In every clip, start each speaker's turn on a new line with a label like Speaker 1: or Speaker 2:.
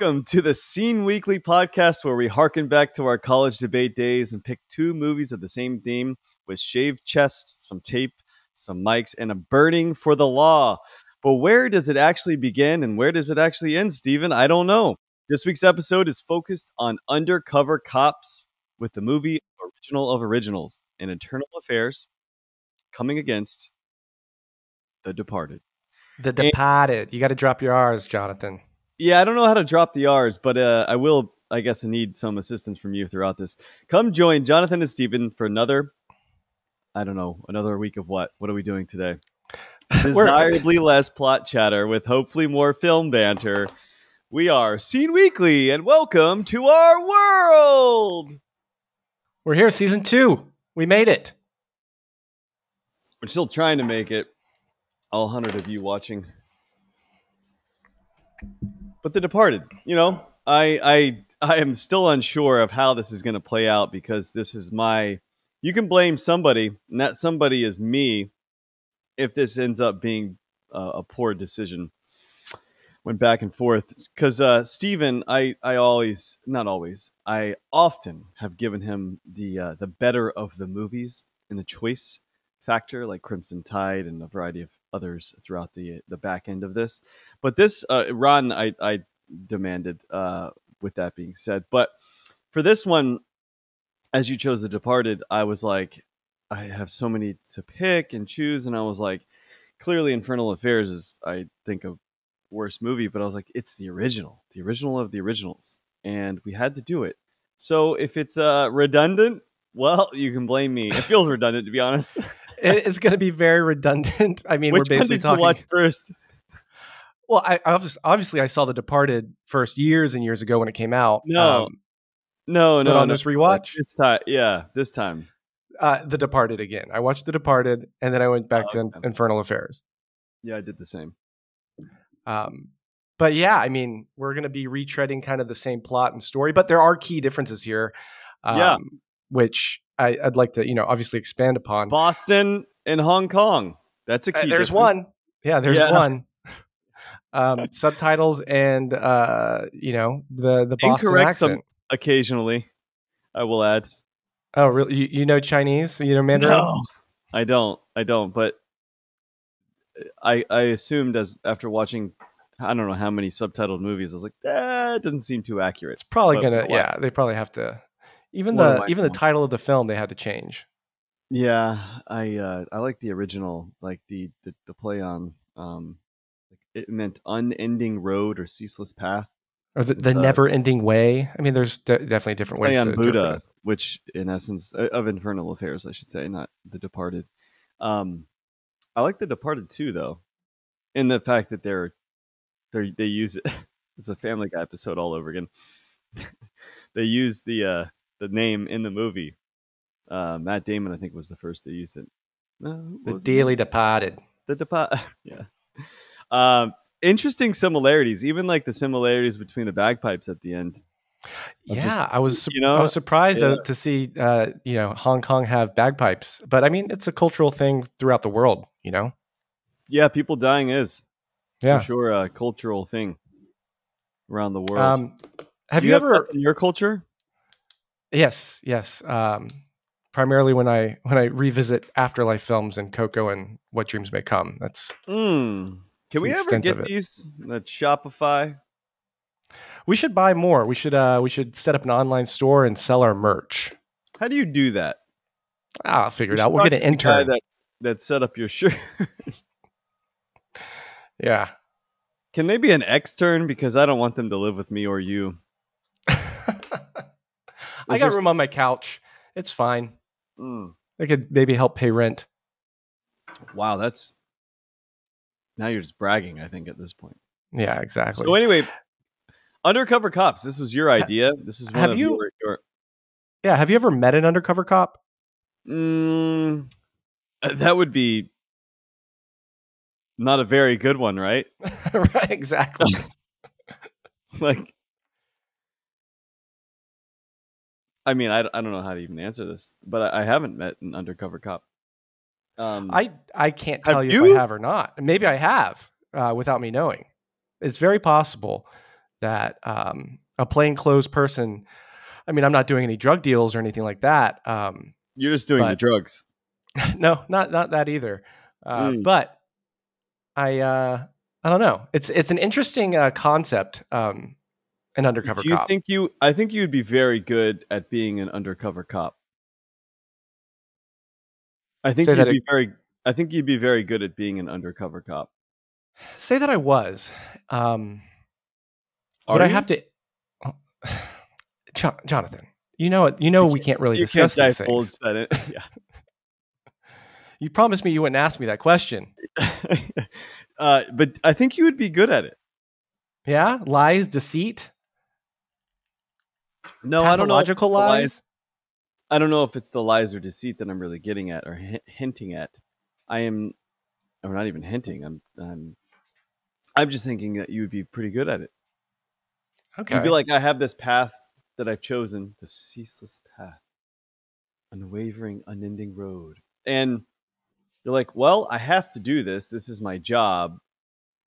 Speaker 1: Welcome to the Scene Weekly podcast, where we harken back to our college debate days and pick two movies of the same theme with shaved chest, some tape, some mics, and a burning for the law. But where does it actually begin and where does it actually end, Stephen? I don't know. This week's episode is focused on undercover cops with the movie Original of Originals and Infernal Affairs coming against The Departed.
Speaker 2: The Departed. You got to drop your R's, Jonathan.
Speaker 1: Yeah, I don't know how to drop the R's, but uh, I will. I guess I need some assistance from you throughout this. Come join Jonathan and Stephen for another. I don't know, another week of what? What are we doing today? Desirably less plot chatter with hopefully more film banter. We are Scene Weekly, and welcome to our world.
Speaker 2: We're here, season two. We made it.
Speaker 1: We're still trying to make it. All hundred of you watching. But The Departed, you know, I I I am still unsure of how this is going to play out because this is my. You can blame somebody, and that somebody is me, if this ends up being uh, a poor decision. Went back and forth because uh, Steven, I I always not always I often have given him the uh, the better of the movies in the choice factor, like Crimson Tide and a variety of others throughout the the back end of this. But this uh, run, I I demanded. Uh, with that being said, but for this one, as you chose The Departed, I was like, I have so many to pick and choose, and I was like, clearly, Infernal Affairs is I think a worst movie, but I was like, it's the original, the original of the originals, and we had to do it. So if it's uh, redundant, well, you can blame me. It feels redundant, to be honest.
Speaker 2: it's going to be very redundant. I mean,
Speaker 1: Which
Speaker 2: we're basically
Speaker 1: one did
Speaker 2: talking.
Speaker 1: you watch first?
Speaker 2: Well, I obviously, obviously I saw The Departed first years and years ago when it came out.
Speaker 1: No.
Speaker 2: Um,
Speaker 1: No, no,
Speaker 2: But on
Speaker 1: no.
Speaker 2: this rewatch?
Speaker 1: This time, yeah, this time.
Speaker 2: uh, The Departed again. I watched The Departed, and then I went back
Speaker 1: Oh,
Speaker 2: to
Speaker 1: okay.
Speaker 2: Infernal Affairs.
Speaker 1: Yeah, I did the same.
Speaker 2: Um, but yeah, I mean, we're going to be retreading kind of the same plot and story, but there are key differences here. Um,
Speaker 1: Yeah.
Speaker 2: Which I, I'd like to, you know, obviously expand upon.
Speaker 1: Boston and Hong Kong. That's a
Speaker 2: Uh,
Speaker 1: key.
Speaker 2: there's
Speaker 1: difference.
Speaker 2: one. Yeah, there's
Speaker 1: Yeah.
Speaker 2: one. um, subtitles and uh, you know the the Boston
Speaker 1: Incorrect some-
Speaker 2: accent.
Speaker 1: Occasionally, I will add.
Speaker 2: Oh, really? You, you know Chinese? You know Mandarin?
Speaker 1: I don't. I don't. But I I assumed as after watching, I don't know how many subtitled movies, I was like, that doesn't seem too accurate.
Speaker 2: It's probably
Speaker 1: But
Speaker 2: gonna. Yeah, they probably have to. Even
Speaker 1: One
Speaker 2: the
Speaker 1: my
Speaker 2: even the title of the film they had to change.
Speaker 1: Yeah, I uh, I like the original, like the the, the play on. Um, it meant unending road or ceaseless path.
Speaker 2: Or the, the
Speaker 1: Uh,
Speaker 2: never-ending way. I mean, there's de- definitely different ways
Speaker 1: play on
Speaker 2: to
Speaker 1: Buddha,
Speaker 2: it.
Speaker 1: which in essence uh, of Infernal Affairs, I should say, not The Departed. Um, I like The Departed too, though, in the fact that they're they they use it. It's a Family Guy episode all over again. they use the uh, the name in the movie. Uh, Matt Damon, I think, was the first to use it. No,
Speaker 2: The
Speaker 1: it?
Speaker 2: Departed.
Speaker 1: the Depart. yeah. Um, interesting similarities, even like the similarities between the bagpipes at the end. Of just-
Speaker 2: Yeah, I was
Speaker 1: you know,
Speaker 2: I was surprised
Speaker 1: yeah.
Speaker 2: uh, to see uh, you know Hong Kong have bagpipes, but I mean it's a cultural thing throughout the world. You know,
Speaker 1: Yeah, people dying is
Speaker 2: yeah.
Speaker 1: for sure a cultural thing around the world.
Speaker 2: Um, have you,
Speaker 1: have
Speaker 2: ever?
Speaker 1: in your culture?
Speaker 2: Yes, yes. Um, primarily when I when I revisit afterlife films and Coco and What Dreams May Come. That's
Speaker 1: Hmm. Can we ever get these at Shopify?
Speaker 2: we should buy more. We should uh, we should set up an online store and sell our merch.
Speaker 1: How do you do that?
Speaker 2: I'll figure
Speaker 1: We
Speaker 2: it out. We'll get an intern.
Speaker 1: that that set up your shirt.
Speaker 2: Yeah.
Speaker 1: Can they be an extern because I don't want them to live with me or you?
Speaker 2: I
Speaker 1: Is
Speaker 2: got
Speaker 1: there-
Speaker 2: room on my couch. It's fine.
Speaker 1: Hmm.
Speaker 2: They could maybe help pay rent.
Speaker 1: Wow, that's now you're just bragging. I think at this point.
Speaker 2: Yeah, exactly.
Speaker 1: So anyway, undercover cops. This was your idea. This is one
Speaker 2: have
Speaker 1: of
Speaker 2: you-
Speaker 1: your, your
Speaker 2: yeah, have you ever met an undercover cop?
Speaker 1: mm, that would be not a very good one, right?
Speaker 2: right, exactly.
Speaker 1: like, I mean, I, I don't know how to even answer this, but I, I haven't met an undercover cop. Um,
Speaker 2: I I can't tell you,
Speaker 1: you?
Speaker 2: if I have or not. Maybe I have uh, without me knowing. It's very possible that um, a plainclothes person. I mean, I'm not doing any drug deals or anything like that. Um,
Speaker 1: You're just doing the drugs.
Speaker 2: no, not not that either. Uh,
Speaker 1: Mm.
Speaker 2: But I uh, I don't know. It's it's an interesting uh, concept. Um, an undercover
Speaker 1: Do you
Speaker 2: cop.
Speaker 1: think you? I think you'd be very good at being an undercover cop. I think
Speaker 2: Say
Speaker 1: you'd be very. I think you'd be very good at being an undercover cop.
Speaker 2: Say that I was. Um,
Speaker 1: Are
Speaker 2: would I have to? Jo- Jonathan, you know it. You know
Speaker 1: You
Speaker 2: we can't really
Speaker 1: You can't
Speaker 2: discuss these things.
Speaker 1: that. It, yeah.
Speaker 2: You promised me you wouldn't ask me that question.
Speaker 1: uh, but I think you would be good at it.
Speaker 2: Yeah, lies, deceit,
Speaker 1: No, I don't know. if
Speaker 2: pathological
Speaker 1: it's the
Speaker 2: lies.
Speaker 1: I don't know if it's the lies or deceit that I'm really getting at or hi- hinting at. I am, or not even hinting. I'm, I'm, I'm just thinking that you would be pretty good at it.
Speaker 2: Okay.
Speaker 1: You'd be like, I have this path that I've chosen, the ceaseless path, unwavering, unending road, and you're like, well, I have to do this. This is my job,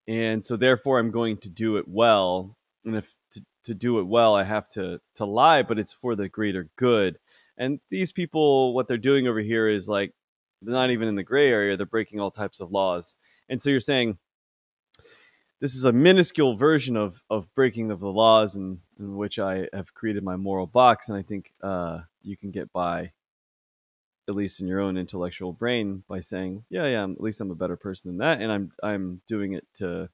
Speaker 1: and so therefore I'm going to do it well. And if to, to do it well, I have to to lie, but it's for the greater good. And these people, what they're doing over here is like they're not even in the gray area; they're breaking all types of laws. And so you're saying this is a minuscule version of of breaking of the laws, in, in which I have created my moral box, and I think uh, you can get by, at least in your own intellectual brain, by saying, "Yeah, yeah, I'm, at least I'm a better person than that," and I'm I'm doing it to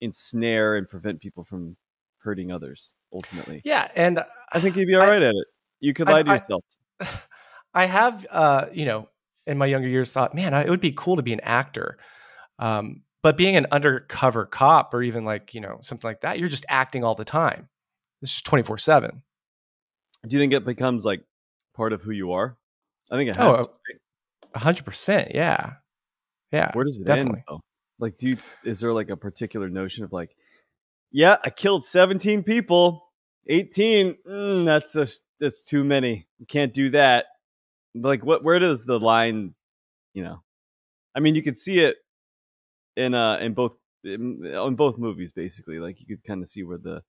Speaker 1: ensnare and prevent people from hurting others. Ultimately,
Speaker 2: yeah, and
Speaker 1: I think you'd be all
Speaker 2: I-
Speaker 1: right at it. You could
Speaker 2: I-
Speaker 1: lie to yourself.
Speaker 2: I have, uh, you know, in my younger years, thought, man, I- it would be cool to be an actor. Um, but being an undercover cop or even like, you know, something like that, you're just acting all the time. It's just 24 7.
Speaker 1: Do you think it becomes like part of who you are? I think it has.
Speaker 2: Oh,
Speaker 1: right?
Speaker 2: 100%. Yeah. Yeah.
Speaker 1: Where does it
Speaker 2: definitely.
Speaker 1: end though? Like, do you, is there like a particular notion of like, yeah, I killed seventeen people, eighteen. Mm, that's a, that's too many. You can't do that. Like, what? Where does the line? You know, I mean, you could see it in uh in both in, in both movies basically. Like, you could kind of see where the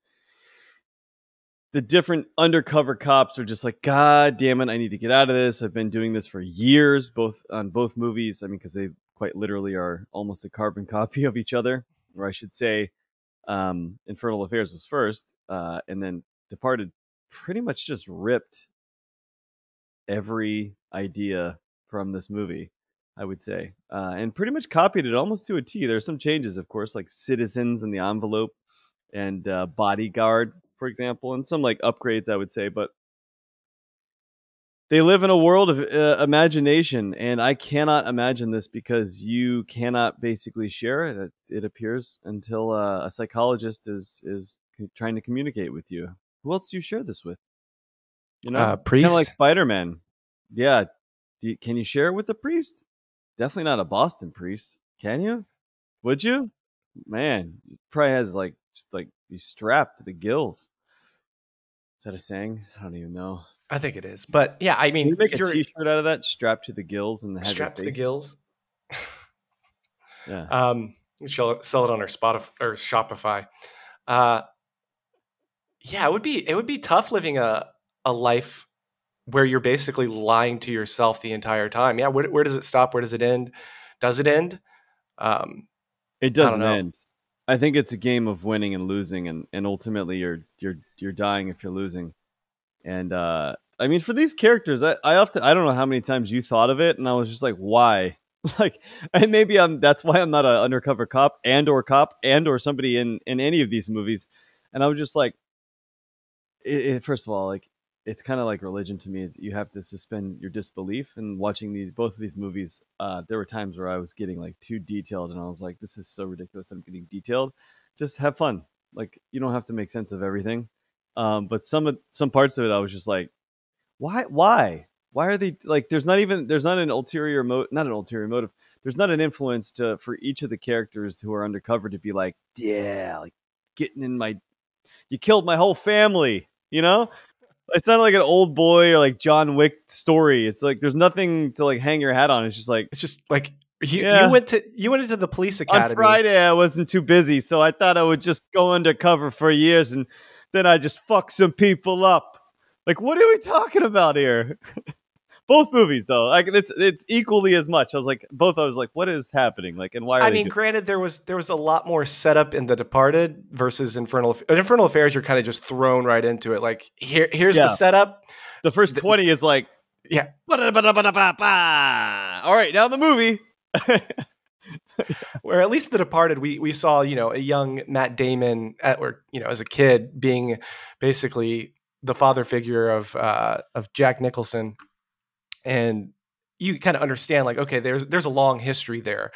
Speaker 1: the different undercover cops are just like, God damn it, I need to get out of this. I've been doing this for years, both on both movies. I mean, because they quite literally are almost a carbon copy of each other, or I should say, um, Infernal Affairs was first, uh, and then Departed pretty much just ripped every idea from this movie. I would say, uh, and pretty much copied it almost to a T. There are some changes, of course, like citizens and the envelope and uh, bodyguard, for example, and some like upgrades, I would say. But they live in a world of uh, imagination, and I cannot imagine this because you cannot basically share it. It, it appears until uh, a psychologist is is trying to communicate with you. Who else do you share this with? You know,
Speaker 2: Uh,
Speaker 1: It's kinda like? Spider Man. Yeah, you, can you share it with the priest? Definitely not a Boston priest. Can you? Would you? Man, probably has like just like he's strapped to the gills. Is that a saying? I don't even know.
Speaker 2: I think it is. But yeah, I
Speaker 1: Can
Speaker 2: mean,
Speaker 1: you make a T-shirt out of that, strapped to the gills, and your
Speaker 2: strapped to the gills.
Speaker 1: Yeah.
Speaker 2: Um, we shall sell it on our Spotify or Shopify. Uh, yeah, it would be it would be tough living a a life where you're basically lying to yourself the entire time. Yeah, where, where does it stop? Where does it end? Does it end? Um,
Speaker 1: It doesn't
Speaker 2: know.
Speaker 1: end. I think it's a game of winning and losing, and, and ultimately you're you're you're dying if you're losing. And uh, I mean, for these characters, I, I often I don't know how many times you thought of it, and I was just like, why? like, and maybe I'm that's why I'm not an undercover cop and or cop and or somebody in in any of these movies. And I was just like, it, it, first of all, like it's kind of like religion to me. You have to suspend your disbelief. And watching these both of these movies, uh, there were times where I was getting like too detailed, and I was like, "This is so ridiculous." I'm getting detailed. Just have fun. Like you don't have to make sense of everything. Um, but some of some parts of it, I was just like, "Why? Why? Why are they like?" There's not even there's not an ulterior mo not an ulterior motive. There's not an influence to for each of the characters who are undercover to be like, "Yeah, like getting in my, you killed my whole family," you know it's not like an Oldboy or like John Wick story. It's like there's nothing to like hang your hat on. It's just like
Speaker 2: it's just like You,
Speaker 1: Yeah.
Speaker 2: you went to you went into the police academy.
Speaker 1: On Friday, I wasn't too busy, so I thought I would just go undercover for years, and then I just fuck some people up. Like, what are we talking about here? both movies, though, like it's it's equally as much. I was like, both. I was like, what is happening? Like, and why? Are
Speaker 2: I mean, granted, there was there was a lot more setup in The Departed versus Infernal. Infernal Affairs, you're kind of just thrown right into it. Like here, here's
Speaker 1: Yeah.
Speaker 2: the setup.
Speaker 1: the first twenty is like,
Speaker 2: Yeah.
Speaker 1: all right, now the movie.
Speaker 2: Where at least The Departed, we we saw you know a young Matt Damon, at, or you know as a kid being basically the father figure of uh, of Jack Nicholson, and you kind of understand like okay, there's there's a long history there.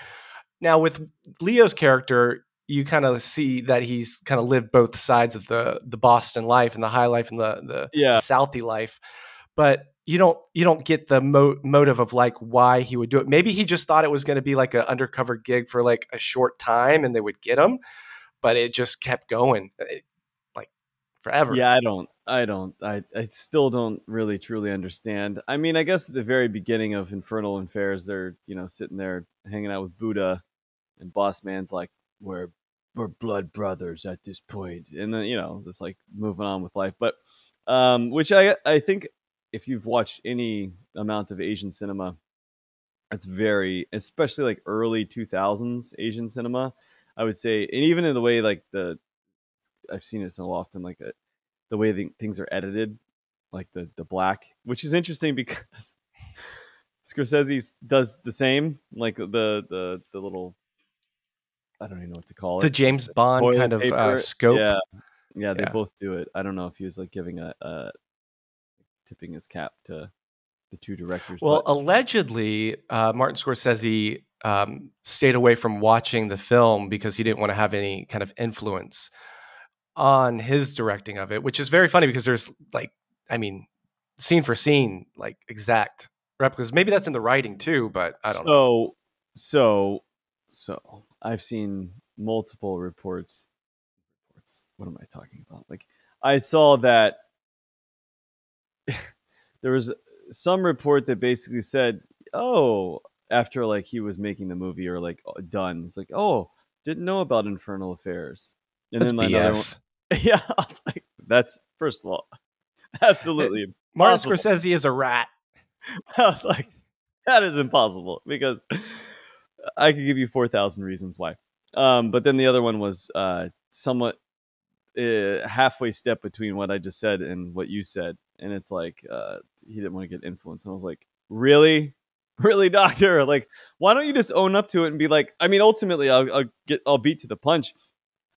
Speaker 2: Now with Leo's character, you kind of see that he's kind of lived both sides of the the Boston life and the high life and the the
Speaker 1: Yeah.
Speaker 2: Southie life, but you don't you don't get the mo- motive of like why he would do it. Maybe he just thought it was going to be like an undercover gig for like a short time and they would get him, but it just kept going it- like forever.
Speaker 1: Yeah, I don't. I don't. I, I still don't really truly understand. I mean, I guess at the very beginning of Infernal Affairs, they're you know sitting there hanging out with Buddha, and Boss Man's like, "We're we're blood brothers at this point," and then you know just like moving on with life. But um, which I I think if you've watched any amount of Asian cinema, it's very especially like early two thousands Asian cinema. I would say, and even in the way like the I've seen it so often, like a, the way the, things are edited, like the the black, which is interesting because Scorsese does the same, like the the the little I don't even know what to call it,
Speaker 2: The James Bond
Speaker 1: toilet
Speaker 2: kind of uh, scope.
Speaker 1: Yeah, yeah, they
Speaker 2: Yeah.
Speaker 1: both do it. I don't know if he was like giving a, a tipping his cap to the two directors.
Speaker 2: Well,
Speaker 1: but-
Speaker 2: allegedly, uh, Martin Scorsese um, stayed away from watching the film because he didn't want to have any kind of influence on his directing of it, which is very funny because there's like, I mean, scene for scene, like exact replicas. Maybe that's in the writing too, but I don't
Speaker 1: so,
Speaker 2: know.
Speaker 1: So, so I've seen multiple reports. Reports. What am I talking about? Like I saw that there was some report that basically said, "Oh, after like he was making the movie or like done, it's like, oh, didn't know about Infernal Affairs." And
Speaker 2: That's
Speaker 1: then
Speaker 2: BS.
Speaker 1: one, yeah, I was like, that's first of all, absolutely
Speaker 2: Martin. Scorsese is a rat.
Speaker 1: I was like, that is impossible because I could give you 4,000 reasons why. Um, but then the other one was uh, somewhat uh, halfway step between what I just said and what you said. And it's like, uh, he didn't want to get influenced. And I was like, really? Really, doctor? Like, why don't you just own up to it and be like, I mean, ultimately, I'll, I'll get, I'll beat to the punch.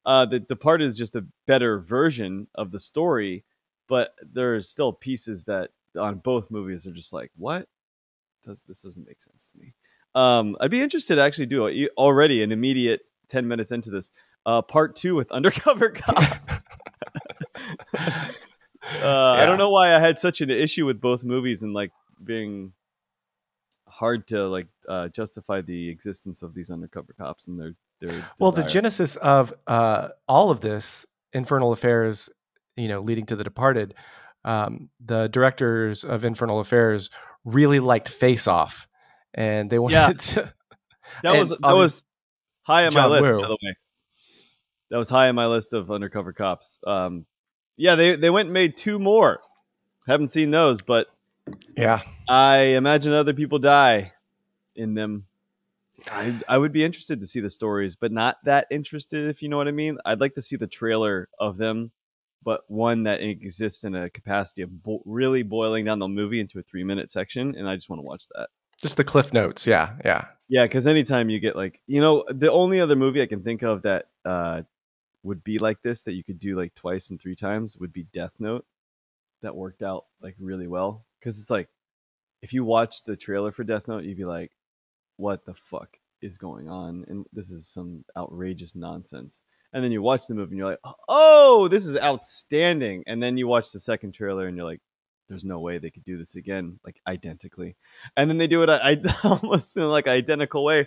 Speaker 1: Uh, the Departed is just a better version of the story, but there are still pieces that on both movies are just like, what? Does this doesn't make sense to me? Um, I'd be interested to actually do a, already an immediate ten minutes into this uh, part two with undercover cops. uh, I don't know why I had such an issue with both movies and like being hard to like uh, justify the existence of these undercover cops and their their
Speaker 2: Well, the genesis of uh, all of this Infernal Affairs, you know, leading to The Departed, um, the directors of Infernal Affairs really liked Face Off, and they wanted
Speaker 1: Yeah.
Speaker 2: to.
Speaker 1: That
Speaker 2: And
Speaker 1: was that
Speaker 2: obvious-
Speaker 1: was high on my list,
Speaker 2: Woo.
Speaker 1: by the way. That was high on my list of undercover cops. Um, yeah, they they went and made two more. Haven't seen those, but
Speaker 2: Yeah,
Speaker 1: I imagine other people die in them. I I would be interested to see the stories, but not that interested, if you know what I mean. I'd like to see the trailer of them, but one that exists in a capacity of bo- really boiling down the movie into a three minute section, and I just want to watch that.
Speaker 2: just the cliff notes. Yeah, yeah.
Speaker 1: Yeah, because anytime you get like, you know, the only other movie I can think of that uh, would be like this that you could do like twice and three times would be Death Note. That worked out like really well because it's like if you watch the trailer for Death Note, you'd be like, "What the fuck is going on?" And this is some outrageous nonsense. And then you watch the movie and you're like, "Oh, this is outstanding!" And then you watch the second trailer and you're like, "There's no way they could do this again, like identically." and then they do it I, almost in like identical way,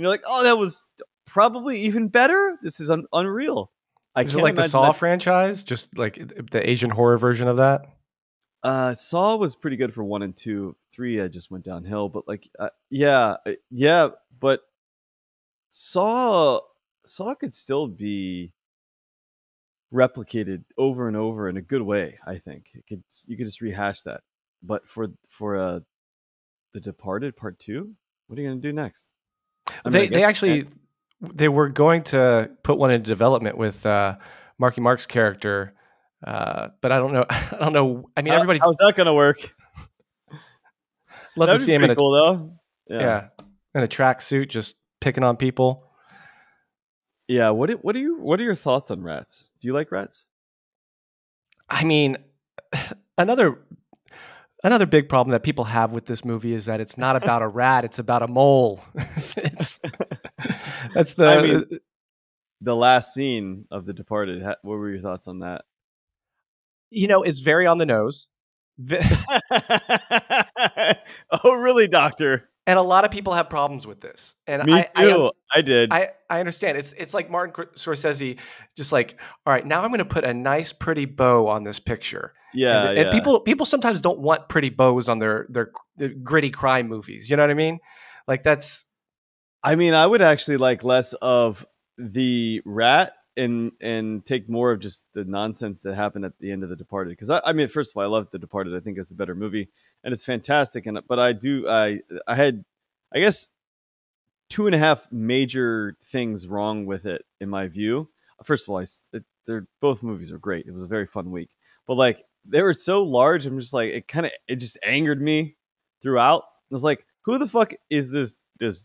Speaker 1: and you're like, oh, that was probably even better. This is un- unreal. I
Speaker 2: Is it like the Saw
Speaker 1: that-
Speaker 2: franchise? Just like the Asian horror version of that?
Speaker 1: Uh, Saw was pretty good for one and two. Three, I just went downhill. But like, uh, yeah, uh, yeah, but Saw Saw could still be replicated over and over in a good way. I think it could you could just rehash that. But for for uh, the Departed Part Two, what are you going to do next?
Speaker 2: I mean, they they actually they were going to put one into development with uh, Marky Mark's character, uh, but I don't know. I don't know. I mean, everybody.
Speaker 1: How's that going to work?
Speaker 2: Love
Speaker 1: That'd
Speaker 2: to see him in a
Speaker 1: cool though.
Speaker 2: yeah. yeah in a tracksuit, just picking on people.
Speaker 1: Yeah. What what are you What are your thoughts on rats? Do you like rats?
Speaker 2: I mean, another another big problem that people have with this movie is that it's not about a rat; it's about a mole. it's that's the.
Speaker 1: I mean, the last scene of The Departed. What were your thoughts on that?
Speaker 2: You know, it's very on the nose.
Speaker 1: oh, really, Doctor?
Speaker 2: and a lot of people have problems with this. And
Speaker 1: Me
Speaker 2: I,
Speaker 1: too. I, I, did.
Speaker 2: I, I understand. It's it's like Martin Scorsese, just like, all right, now I'm going to put a nice, pretty bow on this picture.
Speaker 1: Yeah,
Speaker 2: and,
Speaker 1: yeah.
Speaker 2: and people people sometimes don't want pretty bows on their, their their gritty crime movies. You know what I mean? Like that's.
Speaker 1: I mean, I would actually like less of the rat and and take more of just the nonsense that happened at the end of The Departed. Because I, I mean, first of all, I love The Departed. I think it's a better movie and it's fantastic. And but I do I I had I guess two and a half major things wrong with it in my view. First of all, I, it, they're both movies are great. It was a very fun week, but like they were so large, I'm just like it kind of it just angered me throughout. I was like, who the fuck is this this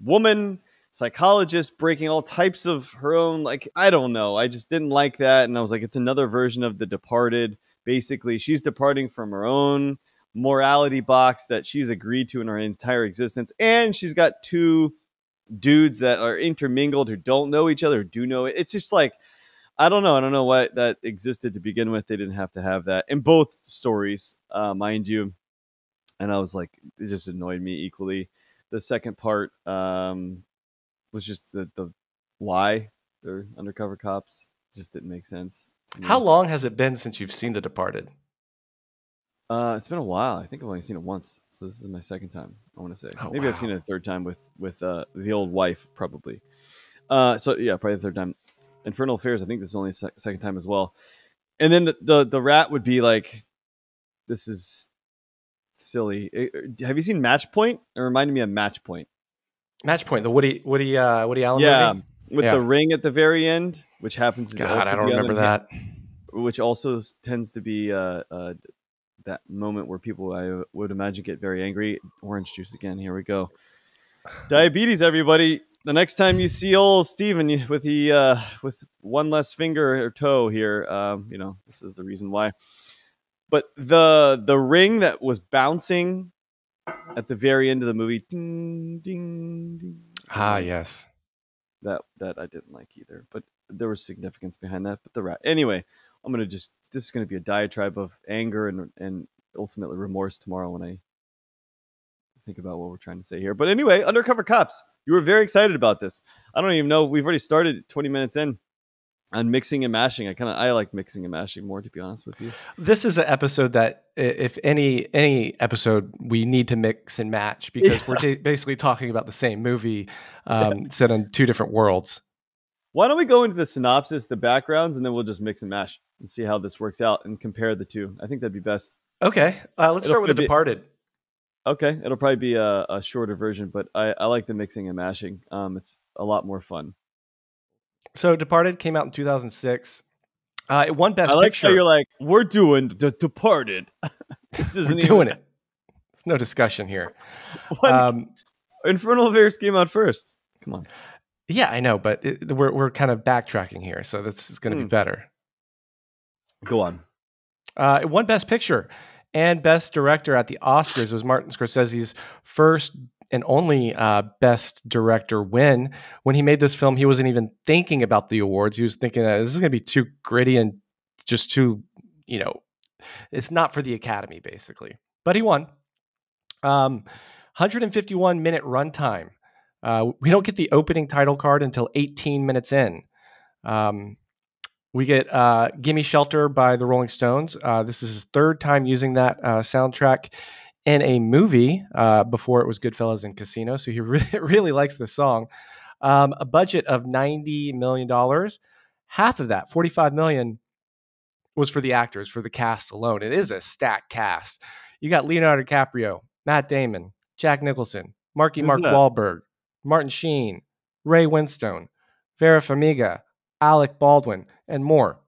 Speaker 1: woman? psychologist breaking all types of her own like i don't know. I just didn't like that. And i was like it's another version of the departed. Basically she's departing from her own morality box that she's agreed to in her entire existence. And she's got two dudes that are intermingled who don't know each other do know it. It's just like i don't know. I don't know why that existed to begin with. They didn't have to have that in both stories uh, mind you. And i was like it just annoyed me equally the second part um, was just the the why they're undercover cops just didn't make sense.
Speaker 2: How long has it been since you've seen The Departed?
Speaker 1: Uh, it's been a while. I think I've only seen it once, so this is my second time. I want to say oh, maybe wow. I've seen it a third time with with uh, the old wife, probably. Uh, so yeah, probably the third time. Infernal Affairs. I think this is only the second time as well. And then the, the the rat would be like, "This is silly." Have you seen Match Point? It reminded me of Match Point.
Speaker 2: Match Point, the Woody Woody uh, Woody Allen
Speaker 1: yeah,
Speaker 2: movie?
Speaker 1: with yeah. the ring at the very end, which happens. To
Speaker 2: God, I don't remember that.
Speaker 1: Which also tends to be uh, uh, that moment where people I would imagine get very angry. Orange juice again. Here we go. Diabetes, everybody. The next time you see old Steven with the uh, with one less finger or toe here, um, you know this is the reason why. But the the ring that was bouncing at the very end of the movie. Ding, ding, ding,
Speaker 2: ah, yes.
Speaker 1: That that I didn't like either, but there was significance behind that. But the rat. Anyway, I'm gonna just this is gonna be a diatribe of anger and and ultimately remorse tomorrow when I think about what we're trying to say here. But anyway, undercover cops. You were very excited about this. I don't even know. We've already started 20 minutes in on mixing and mashing. I kind of I like mixing and mashing more, to be honest with you.
Speaker 2: This is an episode that, if any any episode, we need to mix and match because yeah. we're t- basically talking about the same movie um, yeah. set in two different worlds.
Speaker 1: Why don't we go into the synopsis, the backgrounds, and then we'll just mix and mash and see how this works out and compare the two. I think that'd be best.
Speaker 2: Okay, uh, let's it'll start with The Departed.
Speaker 1: Okay, it'll probably be a, a, shorter version, but I, I like the mixing and mashing. Um, it's a lot more fun.
Speaker 2: So Departed came out in 2006. Uh, it won Best
Speaker 1: I like
Speaker 2: Picture.
Speaker 1: How you're like, we're doing The Departed. this isn't
Speaker 2: doing it. There's no discussion here.
Speaker 1: Um, Infernal Affairs came out first. Come on.
Speaker 2: Yeah, I know, but it, we're we're kind of backtracking here, so this is going to hmm. be better.
Speaker 1: Go on.
Speaker 2: Uh, it won Best Picture and Best Director at the Oscars. It was Martin Scorsese's first and only uh, Best Director win. When he made this film, he wasn't even thinking about the awards. He was thinking that this is going to be too gritty and just too, you know, it's not for the Academy, basically. But he won. Um, 151 minute runtime. Uh, we don't get the opening title card until 18 minutes in. Um, we get uh, Gimme Shelter by the Rolling Stones. Uh, this is his third time using that uh, soundtrack in a movie uh, before it was Goodfellas and Casino, so he really, really likes this song. Um, a budget of ninety million dollars. Half of that, 45 million, was for the actors, for the cast alone. It is a stacked cast. You got Leonardo DiCaprio, Matt Damon, Jack Nicholson, Marky
Speaker 1: Who's
Speaker 2: Mark
Speaker 1: that?
Speaker 2: Wahlberg, Martin Sheen, Ray Winstone, Vera Farmiga, Alec Baldwin, and more.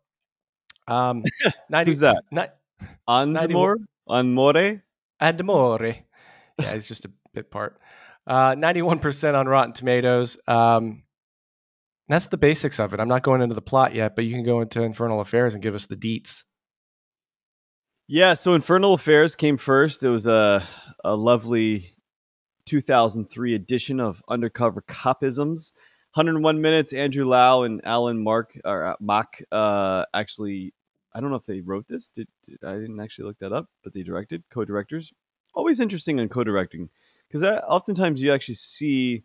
Speaker 2: Um, 90,
Speaker 1: Who's that?
Speaker 2: ni-
Speaker 1: Andmore? Anmore?
Speaker 2: Andamore. Yeah, he's just a bit part. Uh, 91% on Rotten Tomatoes. Um, that's the basics of it. I'm not going into the plot yet, but you can go into Infernal Affairs and give us the deets.
Speaker 1: Yeah, so Infernal Affairs came first. It was a, a lovely 2003 edition of Undercover Copisms. 101 minutes. Andrew Lau and Alan Mark or uh, Mock uh, actually. I don't know if they wrote this. Did, did I didn't actually look that up, but they directed co-directors. Always interesting on co-directing because oftentimes you actually see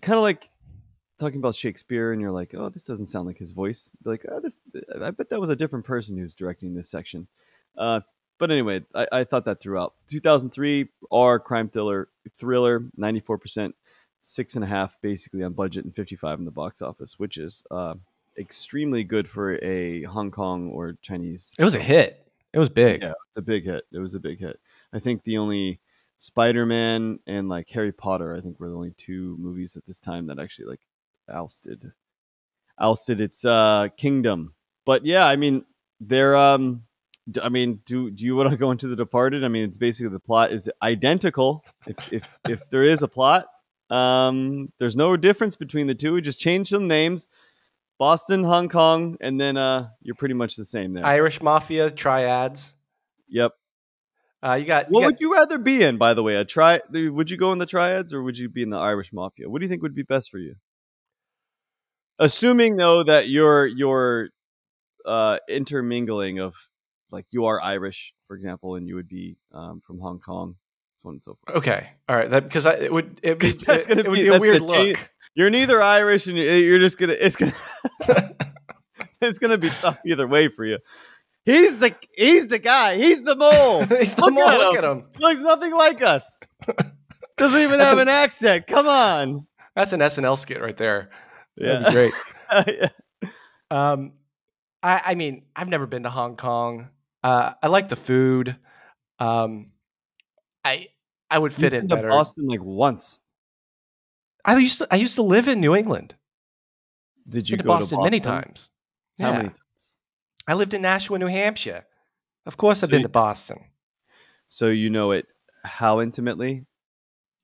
Speaker 1: kind of like talking about Shakespeare, and you're like, oh, this doesn't sound like his voice. Be like, oh, this, I bet that was a different person who's directing this section. Uh, but anyway, I, I thought that throughout. 2003 R crime thriller, thriller, 94%, six and a half basically on budget and 55 in the box office, which is uh, extremely good for a Hong Kong or Chinese.
Speaker 2: It was a hit. It was big.
Speaker 1: Yeah, it's a big hit. It was a big hit. I think the only Spider-Man and like Harry Potter, I think were the only two movies at this time that actually like ousted ousted its uh kingdom. But yeah, I mean, they're um I mean, do do you want to go into the Departed? I mean, it's basically the plot is identical. If if if there is a plot, um, there's no difference between the two. We just change some names, Boston, Hong Kong, and then uh, you're pretty much the same there.
Speaker 2: Irish Mafia triads.
Speaker 1: yep.
Speaker 2: Uh, you got. You
Speaker 1: What
Speaker 2: got
Speaker 1: would you rather be in, by the way? A tri? Would you go in the triads or would you be in the Irish Mafia? What do you think would be best for you? Assuming though that you're you're uh, intermingling of like you are Irish, for example, and you would be um, from Hong Kong, so on and so forth.
Speaker 2: okay, all right. That because I, it would it
Speaker 1: 'Cause that's
Speaker 2: it,
Speaker 1: gonna
Speaker 2: it would
Speaker 1: be-
Speaker 2: be a weird
Speaker 1: gonna change-
Speaker 2: look.
Speaker 1: You're neither Irish, and you're just gonna it's gonna it's gonna be tough either way for you. He's the he's the guy. He's the mole.
Speaker 2: He's the
Speaker 1: Look
Speaker 2: mole.
Speaker 1: at
Speaker 2: Look
Speaker 1: him.
Speaker 2: at him.
Speaker 1: Looks nothing like us. Doesn't even
Speaker 2: That's
Speaker 1: have
Speaker 2: a-
Speaker 1: an accent. Come on.
Speaker 2: That's an SNL skit right there. That'd
Speaker 1: Yeah.
Speaker 2: be great.
Speaker 1: Yeah.
Speaker 2: Um, I, I mean, I've never been to Hong Kong. Uh, I like the food. Um, I I would fit
Speaker 1: You've
Speaker 2: in
Speaker 1: been to
Speaker 2: better.
Speaker 1: Boston like once.
Speaker 2: I used to I used to live in New England.
Speaker 1: Did you
Speaker 2: Been to
Speaker 1: go
Speaker 2: Boston,
Speaker 1: to
Speaker 2: many times.
Speaker 1: How
Speaker 2: Yeah.
Speaker 1: many times?
Speaker 2: I lived in Nashua, New Hampshire. Of course, I've been
Speaker 1: you-
Speaker 2: to Boston.
Speaker 1: So you know it how intimately?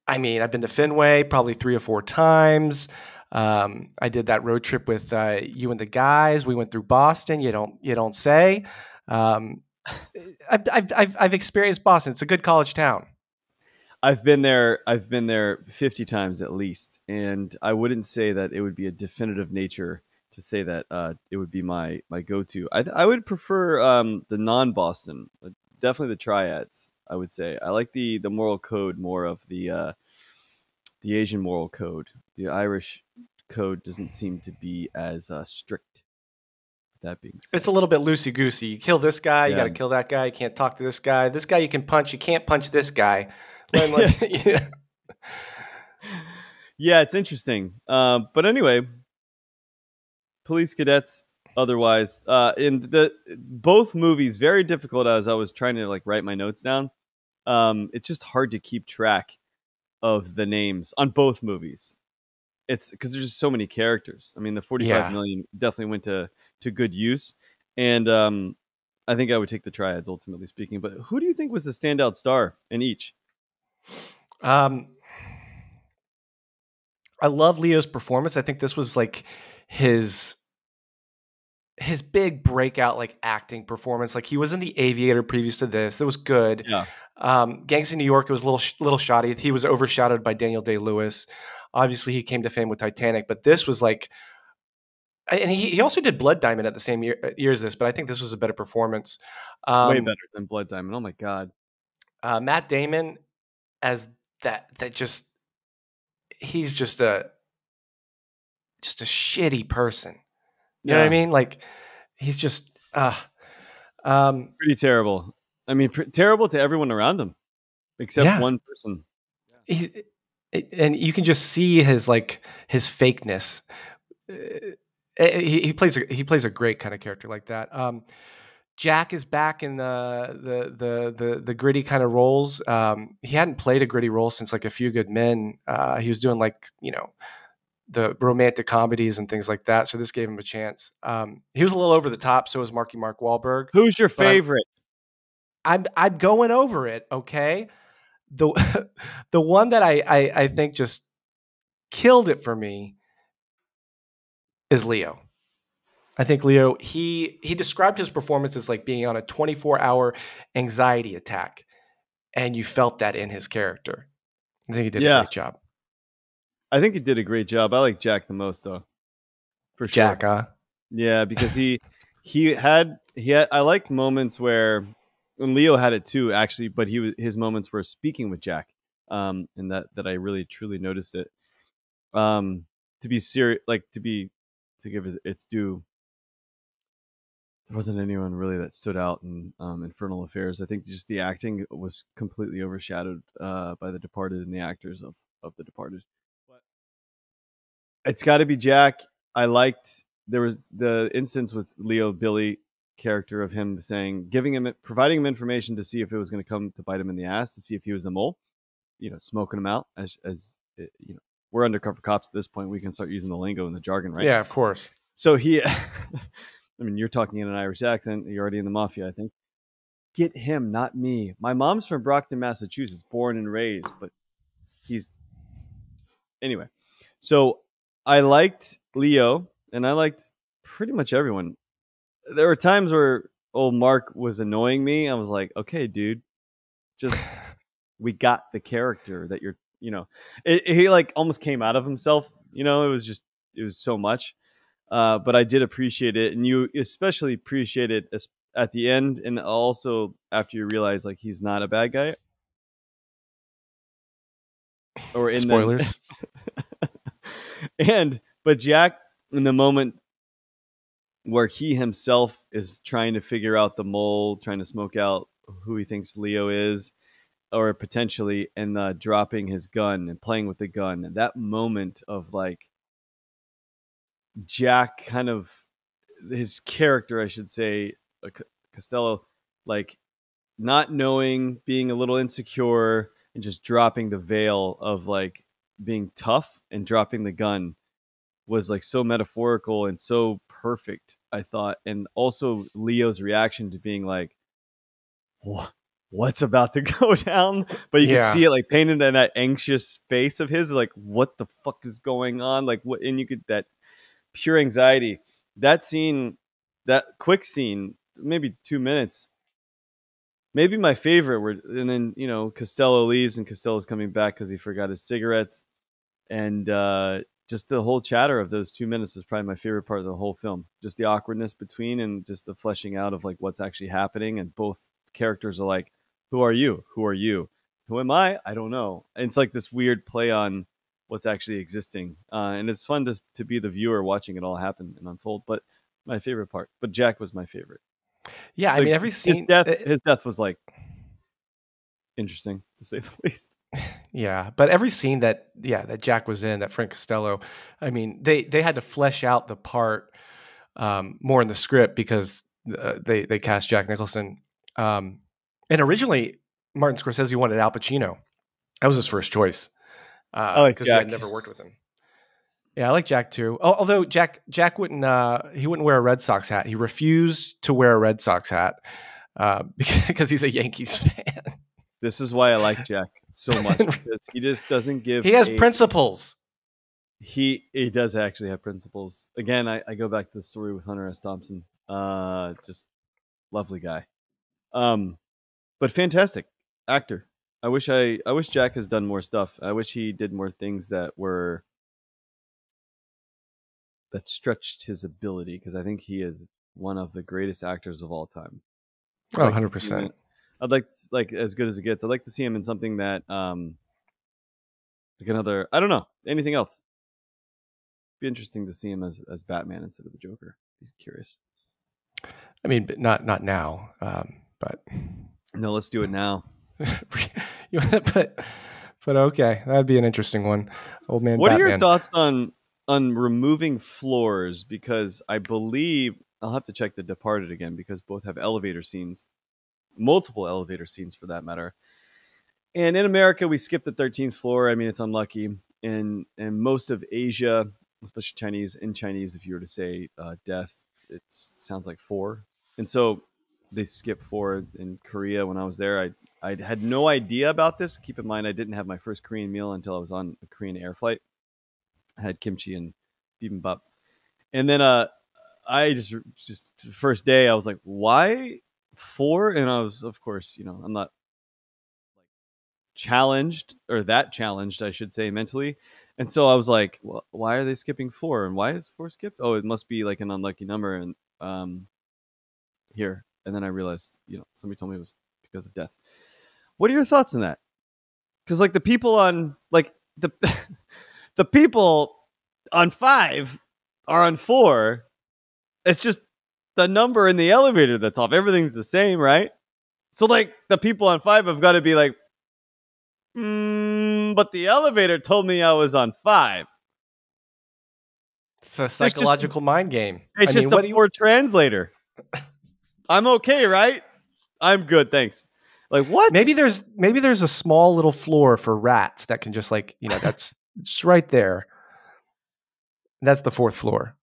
Speaker 2: I mean, I've been to Fenway probably three or four times. Um, I did that road trip with uh, you and the guys. We went through Boston. You don't you don't say. Um, I've, I've I've I've experienced Boston. It's a good college town.
Speaker 1: I've been there. I've been there fifty times at least, and I wouldn't say that it would be a definitive nature to say that uh, it would be my my go to. I I would prefer um, the non Boston, definitely the triads. I would say I like the the moral code more of the uh, the Asian moral code. The Irish code doesn't seem to be as uh, strict. That being said,
Speaker 2: It's a little bit loosey goosey. You kill this guy, you got to kill that guy. You can't talk to this guy. This guy you can punch. You can't punch this guy. When, like, know,
Speaker 1: yeah, it's interesting. Uh, but anyway, police cadets. Otherwise, uh, in the both movies, very difficult as I was trying to like write my notes down. Um, it's just hard to keep track of the names on both movies. It's because there's just so many characters. I mean, the forty-five million
Speaker 2: Yeah.
Speaker 1: definitely went to to good use, and um, I think I would take the triads ultimately speaking. But who do you think was the standout star in each?
Speaker 2: Um, I love Leo's performance. I think this was like his his big breakout like acting performance. Like he was in The Aviator previous to this. That was good.
Speaker 1: Yeah.
Speaker 2: Um, Gangs in New York it was a little sh- little shoddy. He was overshadowed by Daniel Day Lewis. Obviously, he came to fame with Titanic, but this was like, and he, he also did Blood Diamond at the same year, uh, year as this. But I think this was a better performance. Um,
Speaker 1: Way better than Blood Diamond. Oh my god.
Speaker 2: uh, Matt Damon as that that just he's just a just a shitty person. You know what I mean? Like he's just uh um
Speaker 1: pretty terrible. I mean, pr- terrible to everyone around him, except
Speaker 2: Yeah.
Speaker 1: one person.
Speaker 2: He, and you can just see his like his fakeness. Uh, He, he plays a, he plays a great kind of character like that. Um, Jack is back in the the the the, the gritty kind of roles. Um, he hadn't played a gritty role since like A Few Good Men. Uh, he was doing like you know the romantic comedies and things like that. So this gave him a chance. Um, he was a little over the top. So was Marky Mark Wahlberg.
Speaker 1: Who's your
Speaker 2: But I'm-
Speaker 1: favorite?
Speaker 2: I'm I'm going over it. Okay, the the one that I, I I think just killed it for me is Leo. I think Leo he he described his performance as like being on a 24 hour anxiety attack, and you felt that in his character. I think he did
Speaker 1: Yeah.
Speaker 2: a great job.
Speaker 1: I think he did a great job. I like Jack the most, though. For sure.
Speaker 2: Jack, huh?
Speaker 1: Yeah, because he he had he had I like moments where and Leo had it too actually, but he was his moments were speaking with Jack. Um and that that I really truly noticed it. Um to be serious like to be to give it its due there wasn't anyone really that stood out in um, Infernal Affairs. I think just the acting was completely overshadowed uh, by the Departed and the actors of of the Departed. But it's got to be Jack. I liked there was the instance with Leo Billy character of him saying, giving him, providing him information to see if it was going to come to bite him in the ass to see if he was a mole. You know, smoking him out as as uh, you know, we're undercover cops at this point. We can start using the lingo and the jargon, right?
Speaker 2: Yeah, of course.
Speaker 1: So he, I mean, you're talking in an Irish accent. You're already in the mafia, I think. Get him, not me. My mom's from Brockton, Massachusetts, born and raised, but he's anyway. So I liked Leo, and I liked pretty much everyone. There were times where old Mark was annoying me. I was like, okay, dude, just we got the character that you're, you know, it, he like almost came out of himself. You know, it was just it was so much. Uh, but I did appreciate it, and you especially appreciate it as, at the end, and also after you realize like he's not a bad guy. Or in the-
Speaker 2: Spoilers.
Speaker 1: and but Jack in the moment where he himself is trying to figure out the mole, trying to smoke out who he thinks Leo is, or potentially, and uh, dropping his gun and playing with the gun, that moment of like Jack kind of his character, I should say, uh, Costello, like not knowing, being a little insecure, and just dropping the veil of like being tough and dropping the gun was like so metaphorical and so perfect i thought. And also leo's reaction to being like what's about to go down? But you
Speaker 2: Yeah.
Speaker 1: can see it like painted in that anxious face of his like what the fuck is going on? Like what and you could that pure anxiety. That scene that quick scene maybe two minutes maybe my favorite were and then you know costello leaves and costello's coming back because he forgot his cigarettes. And uh just the whole chatter of those two minutes is probably my favorite part of the whole film. Just the awkwardness between and just the fleshing out of like what's actually happening and both characters are like who are you? Who are you? Who am i? I don't know. And it's like this weird play on what's actually existing uh, and it's fun to, to be the viewer watching it all happen and unfold but my favorite part but jack was my favorite
Speaker 2: Yeah, I mean every
Speaker 1: his
Speaker 2: scene.
Speaker 1: death
Speaker 2: uh,
Speaker 1: his death was like interesting to say the least
Speaker 2: Yeah, but every scene that yeah that Jack was in, that Frank Costello, I mean they they had to flesh out the part um, more in the script because uh, they they cast Jack Nicholson, um, and originally Martin Scorsese wanted Al Pacino. That was his first choice. Uh,
Speaker 1: I like
Speaker 2: because he had never worked with him. Yeah, I like Jack too. Although Jack Jack wouldn't uh, he wouldn't wear a Red Sox hat. He refused to wear a Red Sox hat uh, because he's a Yankees fan.
Speaker 1: this is why i like jack so much because he just doesn't give
Speaker 2: he has
Speaker 1: a-
Speaker 2: principles.
Speaker 1: he he does actually have principles. Again, I, I go back to the story with Hunter S. Thompson. Uh, just lovely guy. Um, but fantastic actor. I wish I I wish Jack has done more stuff. I wish he did more things that were that stretched his ability because I think he is one of the greatest actors of all time.
Speaker 2: Oh,
Speaker 1: I'd like to see him
Speaker 2: 100%.
Speaker 1: in- I'd like to, like as good as it gets. I'd like to see him in something that um like another I don't know anything else. Be interesting to see him as as Batman instead of the Joker. He's curious.
Speaker 2: I mean, but not not now. Um, but
Speaker 1: No, let's do it now.
Speaker 2: you want to put, but okay, that'd be an interesting one. Old man.
Speaker 1: What
Speaker 2: Batman.
Speaker 1: are your thoughts on on removing floors? Because I believe I'll have to check The Departed again because both have elevator scenes, multiple elevator scenes for that matter. And in America, we skip the 13th floor. I mean, it's unlucky. And and most of Asia, especially Chinese, in Chinese, if you were to say uh, death, it sounds like four. And so they skip four in Korea. When I was there, I I had no idea about this. Keep in mind, I didn't have my first Korean meal until I was on a Korean air flight. I had kimchi and bibimbap, and then uh, I just just the first day I was like, why four? And I was, of course, you know, I'm not like challenged or that challenged, I should say, mentally. And so I was like, well, why are they skipping four? And why is four skipped? Oh, it must be like an unlucky number. And um, here, and then I realized, you know, somebody told me it was because of death. What are your thoughts on that? Because like the people on like the the people on five are on four. It's just the number in the elevator that's off. Everything's the same, right? So like the people on five have got to be like, mm, but the elevator told me I was on five.
Speaker 2: It's a psychological
Speaker 1: just,
Speaker 2: mind game.
Speaker 1: It's I just mean, a poor you... translator. I'm okay, right? I'm good, thanks. Like what?
Speaker 2: Maybe there's maybe there's a small little floor for rats that can just like you know that's just right there. That's the fourth floor,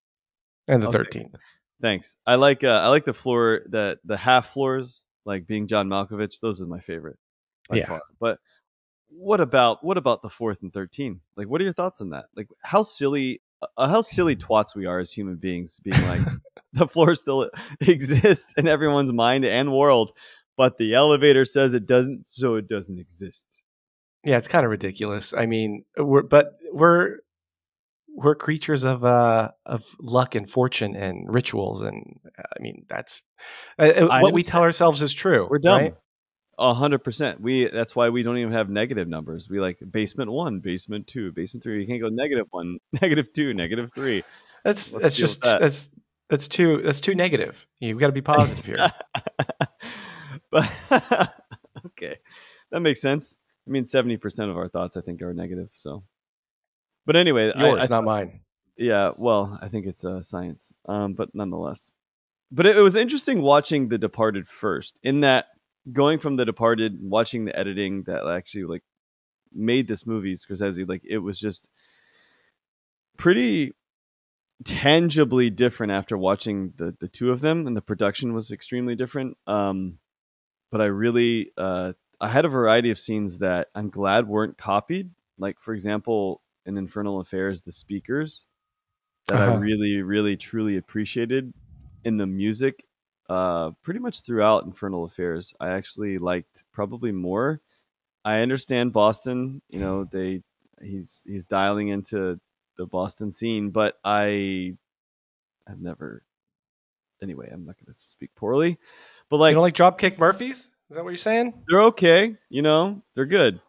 Speaker 2: and the thirteenth. Okay.
Speaker 1: Thanks. I like uh, I like the floor that the half floors like being John Malkovich. Those are my favorite.
Speaker 2: yeah. Far.
Speaker 1: But what about what about the fourth and thirteen? Like, what are your thoughts on that? Like, how silly uh, how silly twats we are as human beings, being like the floor still exists in everyone's mind and world, but the elevator says it doesn't, so it doesn't exist.
Speaker 2: Yeah, it's kind of ridiculous. I mean, we're but we're we're creatures of uh of luck and fortune and rituals, and I mean that's uh, what we tell ourselves is true.
Speaker 1: We're dumb.
Speaker 2: Right?
Speaker 1: A hundred percent. We that's why we don't even have negative numbers. We like basement one, basement two, basement three. You can't go negative one, negative two, negative three.
Speaker 2: That's Let's that's just that. that's that's too that's too negative. You've got to be positive here.
Speaker 1: but okay, that makes sense. I mean, seventy percent of our thoughts, I think, are negative. So, but anyway,
Speaker 2: yours,
Speaker 1: I,
Speaker 2: I, not mine.
Speaker 1: Yeah, well, I think it's uh, science, um, but nonetheless. But it, it was interesting watching The Departed first, in that going from The Departed, watching the editing that actually like made this movie, Scorsese, like it was just pretty tangibly different after watching the the two of them, and the production was extremely different. Um, but I really uh, I had a variety of scenes that I'm glad weren't copied. Like for example, in Infernal Affairs, the speakers that uh-huh. I really, really, truly appreciated in the music. Uh, pretty much throughout Infernal Affairs, I actually liked probably more. I understand Boston. You know, they he's he's dialing into the Boston scene, but I have never. Anyway, I'm not going to speak poorly, but like,
Speaker 2: you don't like Dropkick Murphys? Is that what you're saying?
Speaker 1: They're okay. You know, they're good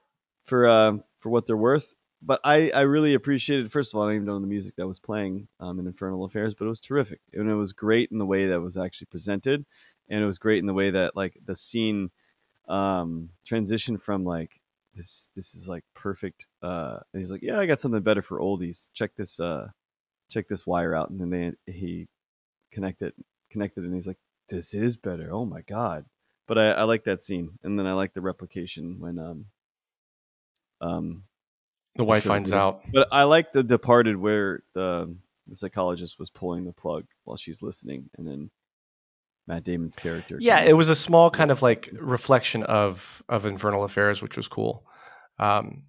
Speaker 1: for uh, for what they're worth. But I, I really appreciated. First of all, I didn't even know the music that was playing um, in Infernal Affairs, but it was terrific, and it was great in the way that was actually presented, and it was great in the way that like the scene um, transition from like this this is like perfect. Uh, and he's like, yeah, I got something better for oldies. Check this uh, check this wire out, and then they he connected connected, and he's like, this is better. Oh my god! But I, I like that scene, and then I like the replication when um um
Speaker 2: the wife finds out.
Speaker 1: But I like the Departed where the the psychologist was pulling the plug while she's listening, and then Matt Damon's character.
Speaker 2: Yeah, it was a small kind of like reflection of of Infernal Affairs, which was cool. Um,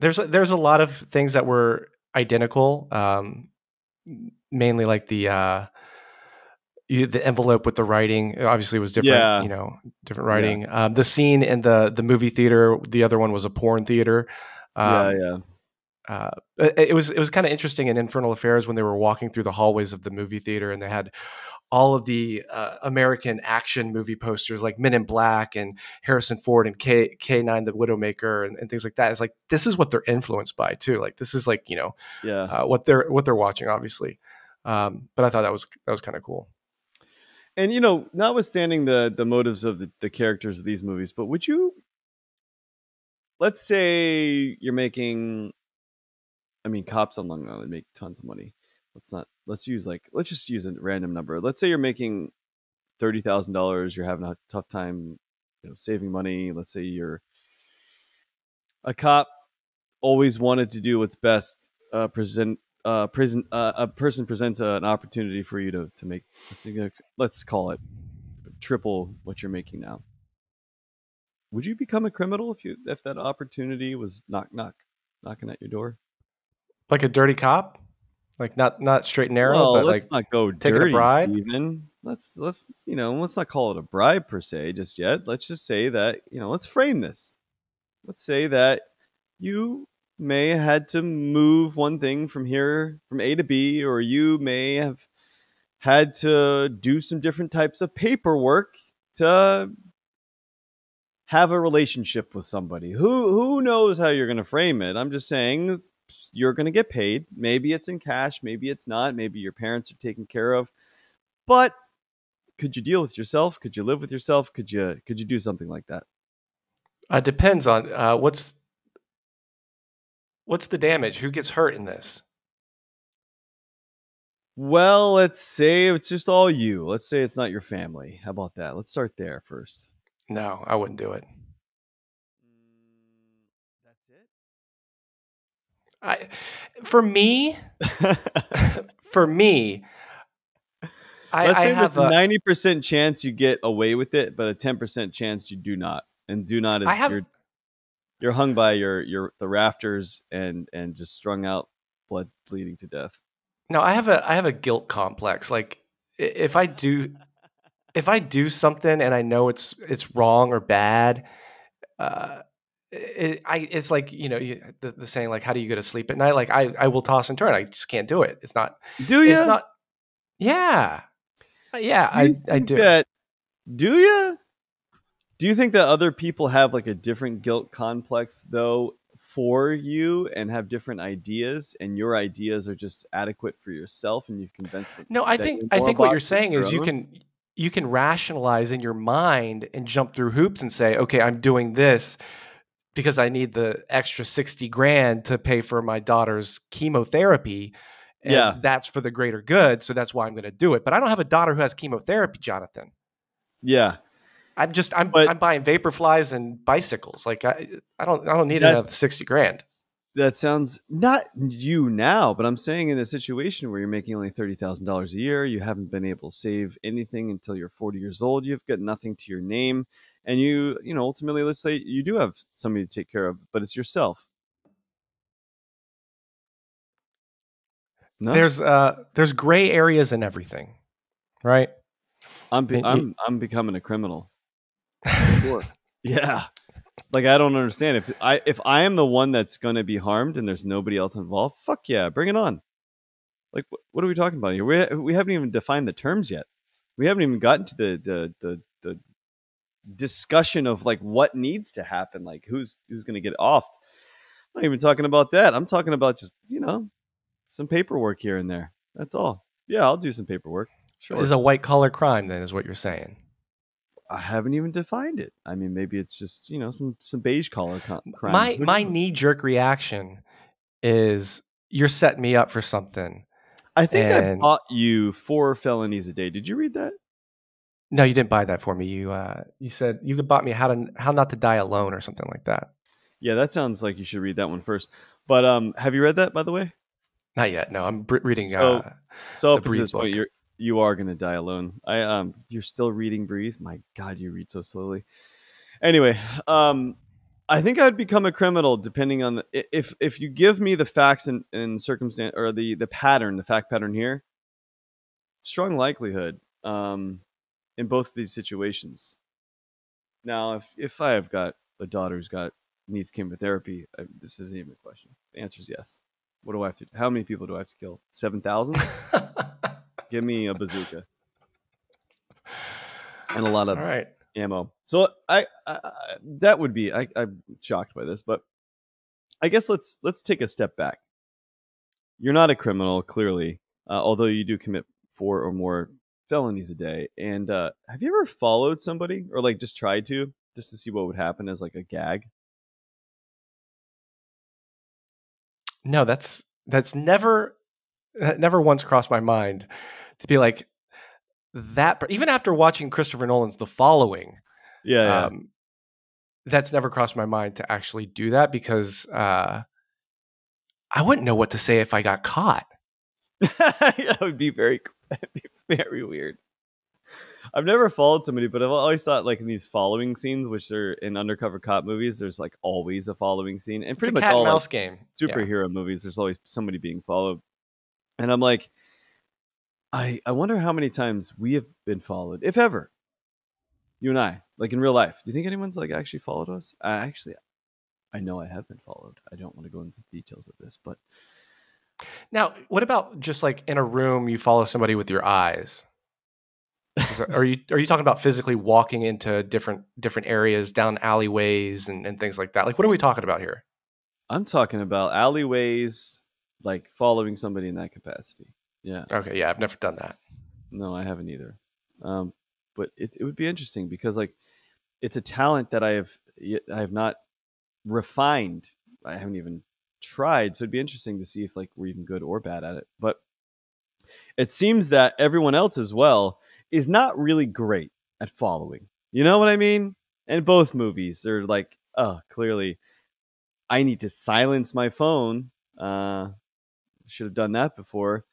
Speaker 2: there's there's a lot of things that were identical, um, mainly like the uh, you, the envelope with the writing obviously was different. Yeah. You know, different writing. Yeah. Um, the scene in the the movie theater, the other one was a porn theater.
Speaker 1: Um, yeah, yeah.
Speaker 2: Uh, it, it was it was kind of interesting in Infernal Affairs when they were walking through the hallways of the movie theater and they had all of the uh, American action movie posters like Men in Black and Harrison Ford and K K9 the Widowmaker and, and, things like that. It's like this is what they're influenced by too. Like this is like you know
Speaker 1: yeah
Speaker 2: uh, what they're what they're watching obviously. Um, but I thought that was that was kind of cool.
Speaker 1: And you know, notwithstanding the the motives of the, the characters of these movies, but would you let's say you're making I mean cops on Long Island make tons of money. Let's not let's use like let's just use a random number. Let's say you're making thirty thousand dollars, you're having a tough time, you know, saving money. Let's say you're a cop always wanted to do what's best uh, present uh, prison uh, a person presents an opportunity for you to to make let's call it triple what you're making now. Would you become a criminal if you if that opportunity was knock knock knocking at your door?
Speaker 2: Like a dirty cop? Like not not straight and narrow,
Speaker 1: well,
Speaker 2: but
Speaker 1: let's
Speaker 2: like
Speaker 1: not go
Speaker 2: taking a bribe?
Speaker 1: Steven. Let's let's you know let's not call it a bribe per se just yet. Let's just say that you know let's frame this. Let's say that you may have had to move one thing from here from A to B, or you may have had to do some different types of paperwork to have a relationship with somebody. Who who knows how you're going to frame it? I'm just saying you're going to get paid. Maybe it's in cash, maybe it's not. Maybe your parents are taken care of. But could you deal with yourself? Could you live with yourself? Could you could you do something like that?
Speaker 2: Uh, depends on uh, what's what's the damage. Who gets hurt in this?
Speaker 1: Well, let's say it's just all you. Let's say it's not your family. How about that? Let's start there first.
Speaker 2: No, I wouldn't do it.
Speaker 1: Mm, that's it.
Speaker 2: I, for me, for me, I,
Speaker 1: Let's say
Speaker 2: have
Speaker 1: there's a ninety percent chance you get away with it, but a ten percent chance you do not. And do not is
Speaker 2: I have-
Speaker 1: you're you're hung by your your the rafters and and just strung out, blood bleeding to death.
Speaker 2: no, I have a I have a guilt complex. Like if I do if I do something and I know it's it's wrong or bad, uh, it, I it's like you know you, the, the saying like how do you go to sleep at night? Like I I will toss and turn. I just can't do it. It's not.
Speaker 1: Do you?
Speaker 2: It's not. Yeah, yeah.
Speaker 1: Do you
Speaker 2: I I do.
Speaker 1: That, do you? Do you think that other people have like a different guilt complex though for you and have different ideas, and your ideas are just adequate for yourself, and you've convinced them?
Speaker 2: No, I think I think what you're saying
Speaker 1: your
Speaker 2: is you can you can rationalize in your mind and jump through hoops and say, okay, I'm doing this because I need the extra sixty grand to pay for my daughter's chemotherapy. And
Speaker 1: Yeah.
Speaker 2: that's for the greater good. So that's why I'm going to do it. But I don't have a daughter who has chemotherapy, Jonathan.
Speaker 1: Yeah,
Speaker 2: I'm just I'm
Speaker 1: But-
Speaker 2: I'm buying Vaporflys and bicycles. Like I I don't I don't need another sixty grand.
Speaker 1: that sounds not you now, but I'm saying in a situation where you're making only thirty thousand dollars a year, you haven't been able to save anything until you're 40 years old. You've got nothing to your name, and you, you know, ultimately, let's say you do have somebody to take care of, but it's yourself. No,
Speaker 2: There's uh there's gray areas in everything, right?
Speaker 1: I'm, be- I'm, I'm becoming a criminal. Sure. yeah. Like I don't understand if I if I am the one that's going to be harmed and there's nobody else involved. Fuck yeah, bring it on. Like wh- what are we talking about here? We we haven't even defined the terms yet. We haven't even gotten to the the the, the discussion of like what needs to happen. Like who's who's going to get off. I'm not even talking about that. I'm talking about just you know some paperwork here and there. That's all. Yeah, I'll do some paperwork. Sure.
Speaker 2: Is a white collar crime then is what you're saying.
Speaker 1: I haven't even defined it. I mean, maybe it's just you know some some beige collar co- crime.
Speaker 2: my
Speaker 1: Who
Speaker 2: my knee jerk reaction is you're setting me up for something.
Speaker 1: I think I bought you four felonies a day. Did you read that?
Speaker 2: No, you didn't buy that for me. You uh you said you bought me how to how not to die alone or something like that.
Speaker 1: Yeah, that sounds like you should read that one first. But um, have you read that by the way?
Speaker 2: Not yet. No, I'm reading.
Speaker 1: So-
Speaker 2: uh,
Speaker 1: So up to this point, you're you are gonna die alone. I um, you're still reading Breathe. My God, you read so slowly. Anyway, um, I think I'd become a criminal depending on the, if if you give me the facts and, and circumstance or the the pattern, the fact pattern here. Strong likelihood um, in both of these situations. Now, if if I have got a daughter who's got needs chemotherapy, I, this isn't even a question. The answer is yes. What do I have to? How many people do I have to kill? Seven thousand. Give me a bazooka and a lot of
Speaker 2: right.
Speaker 1: ammo. So I, I, I that would be I, I'm shocked by this, but I guess let's let's take a step back. You're not a criminal, clearly, uh, although you do commit four or more felonies a day. And uh, have you ever followed somebody or like just tried to just to see what would happen as like a gag?
Speaker 2: No, that's that's never never once crossed my mind to be like that. Even after watching Christopher Nolan's The Following,
Speaker 1: Yeah, yeah.
Speaker 2: um, that's never crossed my mind to actually do that because uh, I wouldn't know what to say if I got caught.
Speaker 1: that would be very, be very weird. I've never followed somebody, but I've always thought like in these following scenes, which are in undercover cop movies, there's like always a following scene, and pretty much all
Speaker 2: and
Speaker 1: like,
Speaker 2: mouse game. Yeah.
Speaker 1: superhero movies, there's always somebody being followed. And I'm like, I I wonder how many times we have been followed, if ever. You and I, like in real life. Do you think anyone's like actually followed us? I actually I know I have been followed. I don't want to go into the details of this, but
Speaker 2: Now, what about just like in a room you follow somebody with your eyes? There- are you are you talking about physically walking into different different areas, down alleyways and, and things like that? Like what are we talking about here?
Speaker 1: I'm talking about alleyways, like following somebody in that capacity. Yeah.
Speaker 2: Okay, yeah, I've never done that.
Speaker 1: No, I haven't either. Um, but it it would be interesting because like it's a talent that I have I have not refined. I haven't even tried, so it'd be interesting to see if like we're even good or bad at it. But it seems that everyone else as well is not really great at following. You know what I mean? And both movies are like, oh, clearly I need to silence my phone. Uh should have done that before.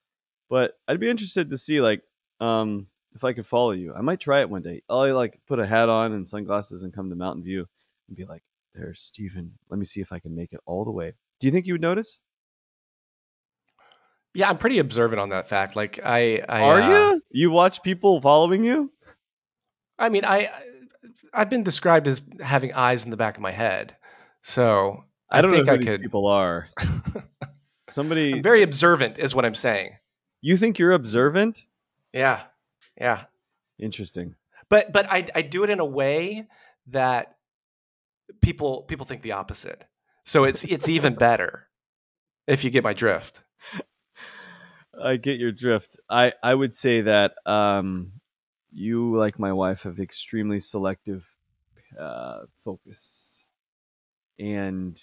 Speaker 1: But I'd be interested to see like um if I could follow you. I might try it one day. I'll like put a hat on and sunglasses and come to Mountain View and be like, "There's Steven. Let me see if I can make it all the way." Do you think you would notice?
Speaker 2: Yeah, I'm pretty observant on that fact. Like I, I
Speaker 1: Are
Speaker 2: uh,
Speaker 1: you? You watch people following you?
Speaker 2: I mean, I I've been described as having eyes in the back of my head. So I,
Speaker 1: I don't
Speaker 2: think
Speaker 1: know who
Speaker 2: I
Speaker 1: these
Speaker 2: could
Speaker 1: people are. Somebody,
Speaker 2: I'm very observant is what I'm saying.
Speaker 1: you think you're observant?
Speaker 2: Yeah. Yeah.
Speaker 1: Interesting.
Speaker 2: but but I I do it in a way that people people think the opposite. So it's it's even better if you get my drift.
Speaker 1: I get your drift. I I would say that um, you, like my wife, have extremely selective uh, focus, and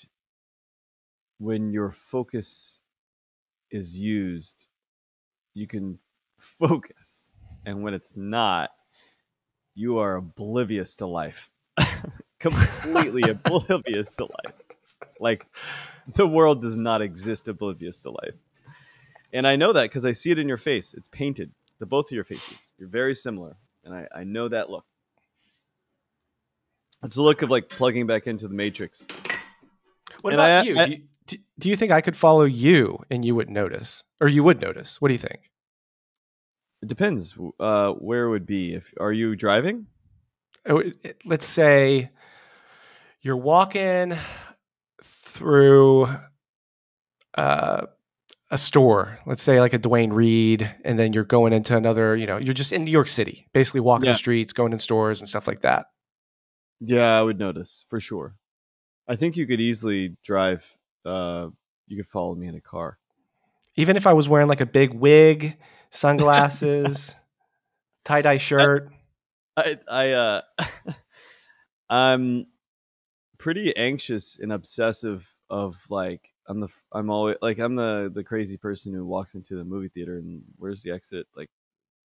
Speaker 1: when your focus is used, you can focus, and when it's not, you are oblivious to life, completely oblivious to life. Like the world does not exist oblivious to life. And I know that because I see it in your face. It's painted. The both of your faces. You're very similar. And I, I know that look. It's a look of like plugging back into the matrix.
Speaker 2: What
Speaker 1: And
Speaker 2: about
Speaker 1: I-
Speaker 2: you?
Speaker 1: I-
Speaker 2: do you? Do- Do you think I could follow you and you wouldn't notice, or you would notice? What do you think?
Speaker 1: It depends uh, where it would be. If are you driving?
Speaker 2: Let's say you're walking through uh, a store. Let's say like a Duane Reade, and then you're going into another. You know, you're just in New York City, basically walking
Speaker 1: Yeah.
Speaker 2: the streets, going in stores and stuff like that.
Speaker 1: Yeah, I would notice for sure. I think you could easily drive. Uh, you could follow me in a car.
Speaker 2: Even if I was wearing like a big wig, sunglasses, tie dye shirt.
Speaker 1: I I uh I'm pretty anxious and obsessive of like I'm the I'm always like I'm the the crazy person who walks into the movie theater and where's the exit like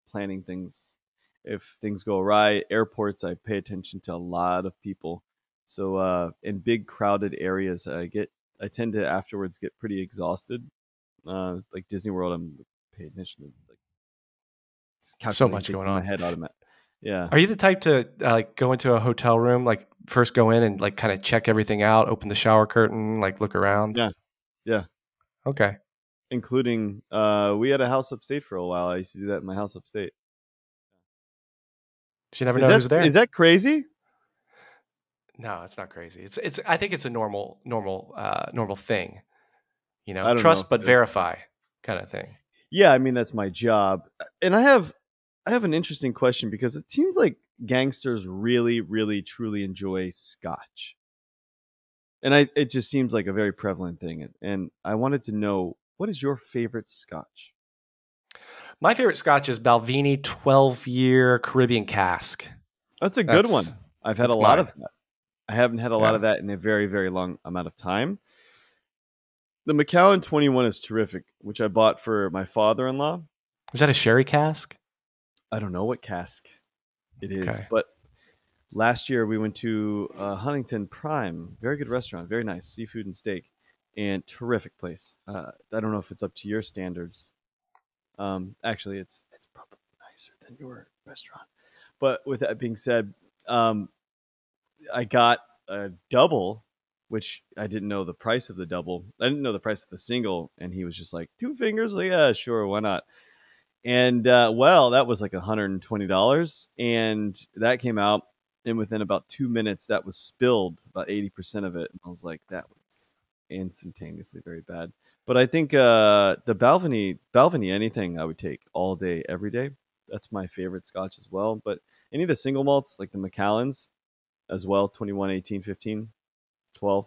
Speaker 1: planning things if things go awry airports I pay attention to a lot of people so uh in big crowded areas I get I tend to afterwards get pretty exhausted uh like Disney World I'm paying attention to like
Speaker 2: So much going
Speaker 1: in my
Speaker 2: on.
Speaker 1: head automatic yeah
Speaker 2: Are you the type to uh, like go into a hotel room, like first go in and like kind of check everything out, open the shower curtain, like look around?
Speaker 1: Yeah. Yeah.
Speaker 2: Okay.
Speaker 1: including uh we had a house upstate for a while. I used to do that in my house upstate.
Speaker 2: You never
Speaker 1: Is
Speaker 2: know
Speaker 1: that,
Speaker 2: who's there.
Speaker 1: is that crazy?
Speaker 2: No, it's not crazy. It's it's. I think it's a normal normal uh normal thing. You know, trust
Speaker 1: know
Speaker 2: but verify kind of thing.
Speaker 1: Yeah, I mean that's my job. And I have I have an interesting question because it seems like gangsters really really truly enjoy scotch. And I it just seems like a very prevalent thing and, and I wanted to know what is your favorite scotch?
Speaker 2: My favorite Scotch is Balvenie 12 year Caribbean cask.
Speaker 1: That's a good
Speaker 2: That's-
Speaker 1: one. I've had a lot
Speaker 2: mine.
Speaker 1: of that. I haven't had a lot of that in a very, very long amount of time. The Macallan 21 is terrific, which I bought for my father in law.
Speaker 2: Is that a sherry cask?
Speaker 1: I don't know what cask it is,
Speaker 2: Okay.
Speaker 1: but last year we went to uh, Huntington Prime, very good restaurant, very nice seafood and steak, and terrific place. Uh, I don't know if it's up to your standards. Um, actually, it's it's probably nicer than your restaurant. But with that being said, um, I got a double, which I didn't know the price of the double. I didn't know the price of the single, and he was just like two fingers. Like, yeah, sure, why not? And uh, well, that was like $120. And that came out. And within about two minutes, that was spilled about 80% of it. And I was like, that was instantaneously very bad. But I think uh, the Balvenie, Balvenie, anything I would take all day, every day. That's my favorite scotch as well. But any of the single malts, like the Macallans as well, 21, 18, 15, 12,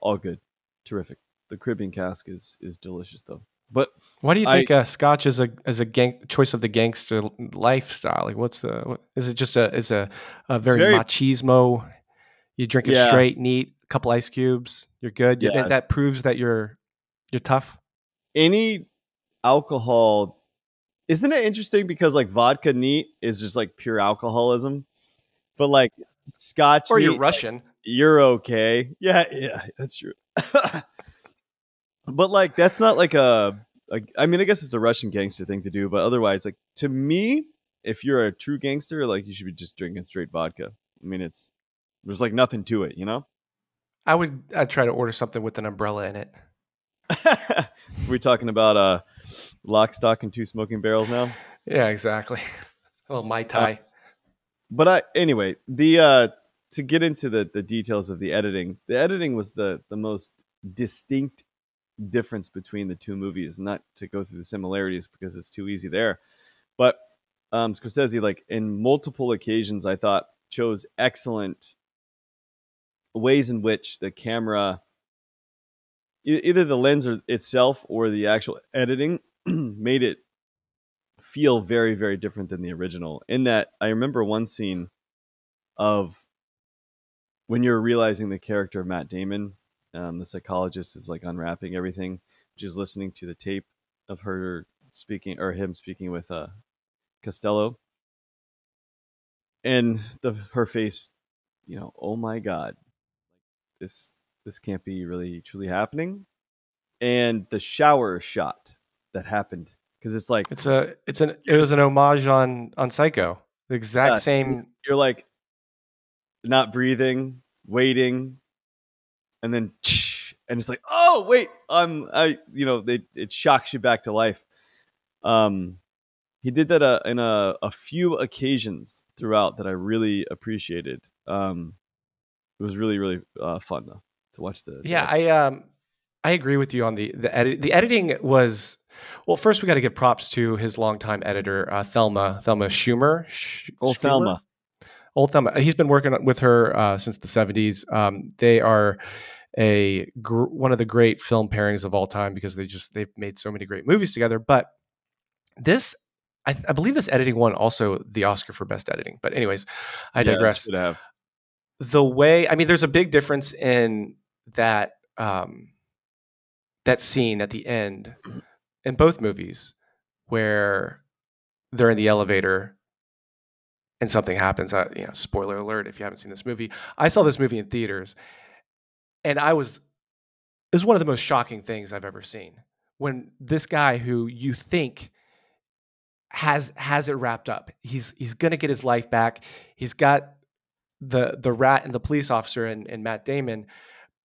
Speaker 1: all good. Terrific. The Caribbean cask is is delicious though. But
Speaker 2: Why do you
Speaker 1: I-
Speaker 2: think uh, Scotch is a as a gang, choice of the gangster lifestyle? Like, what's the what, is it? Just a is a, a very,
Speaker 1: very-
Speaker 2: machismo? You drink it
Speaker 1: Yeah.
Speaker 2: straight, neat, a couple ice cubes, you're good.
Speaker 1: Yeah.
Speaker 2: that, that proves that you're you're tough.
Speaker 1: any alcohol isn't it interesting because like vodka neat is just like pure alcoholism but like scotch
Speaker 2: Or you're Russian.
Speaker 1: you're okay yeah yeah that's true but like that's not like a, a i mean i guess it's a russian gangster thing to do but otherwise like to me if you're a true gangster like you should be just drinking straight vodka i mean it's there's like nothing to it you know
Speaker 2: I would I'd try to order something with an umbrella in it.
Speaker 1: we're talking about uh lock stock and two smoking barrels now
Speaker 2: Yeah, exactly. a little mai tai.
Speaker 1: But I anyway the uh to get into the the details of the editing the editing was the the most distinct difference between the two movies not to go through the similarities because it's too easy there. But um scorsese like in multiple occasions i thought chose excellent ways in which the camera either the lens or itself or the actual editing made it feel very very different than the original in that i remember one scene of when you're realizing the character of matt damon um, the psychologist is like unwrapping everything she's listening to the tape of her speaking or him speaking with uh costello. And the her face you know oh my god this this can't be really truly happening. And the shower shot that happened because it's like
Speaker 2: It's a it's an it was an homage on on Psycho. The exact same
Speaker 1: you're like not breathing, waiting, and then and it's like, oh wait, I'm I you know they it shocks you back to life. Um, he did that uh, in a a few occasions throughout that I really appreciated. Um, it was really really uh, fun though to watch the the-
Speaker 2: Yeah, I um I agree with you on the the edit. The editing was well. First, we got to give props to his longtime editor, uh, Thelma Thelma Schumer. Sch-
Speaker 1: old
Speaker 2: Schumer?
Speaker 1: Thelma.
Speaker 2: Old Thelma. He's been working with her uh, since the seventies. Um, they are a gr- one of the great film pairings of all time because they just they've made so many great movies together. But this. I, I believe this editing won also the Oscar for best editing. But anyways, I
Speaker 1: Yeah,
Speaker 2: digress the way i mean there's a big difference in that um that scene at the end in both movies where they're in the elevator and something happens uh, you know spoiler alert if you haven't seen this movie. I saw this movie in theaters and i was it was one of the most shocking things i've ever seen. When this guy who you think has has it wrapped up he's he's gonna get his life back. He's got the the rat and the police officer and, and Matt Damon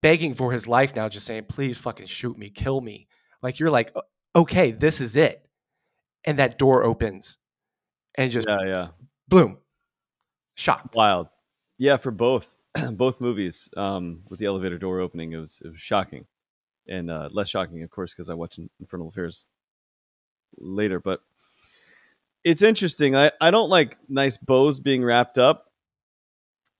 Speaker 2: begging for his life now, just saying, please fucking shoot me, kill me. Like you're like, "O- okay, this is it. And that door opens and just
Speaker 1: Yeah, yeah.
Speaker 2: boom. Shocked.
Speaker 1: Wild. Yeah, for both both movies, um, with the elevator door opening, it was it was shocking, and uh, less shocking, of course, because I watched Infernal Affairs later. But it's interesting. I I don't like nice bows being wrapped up,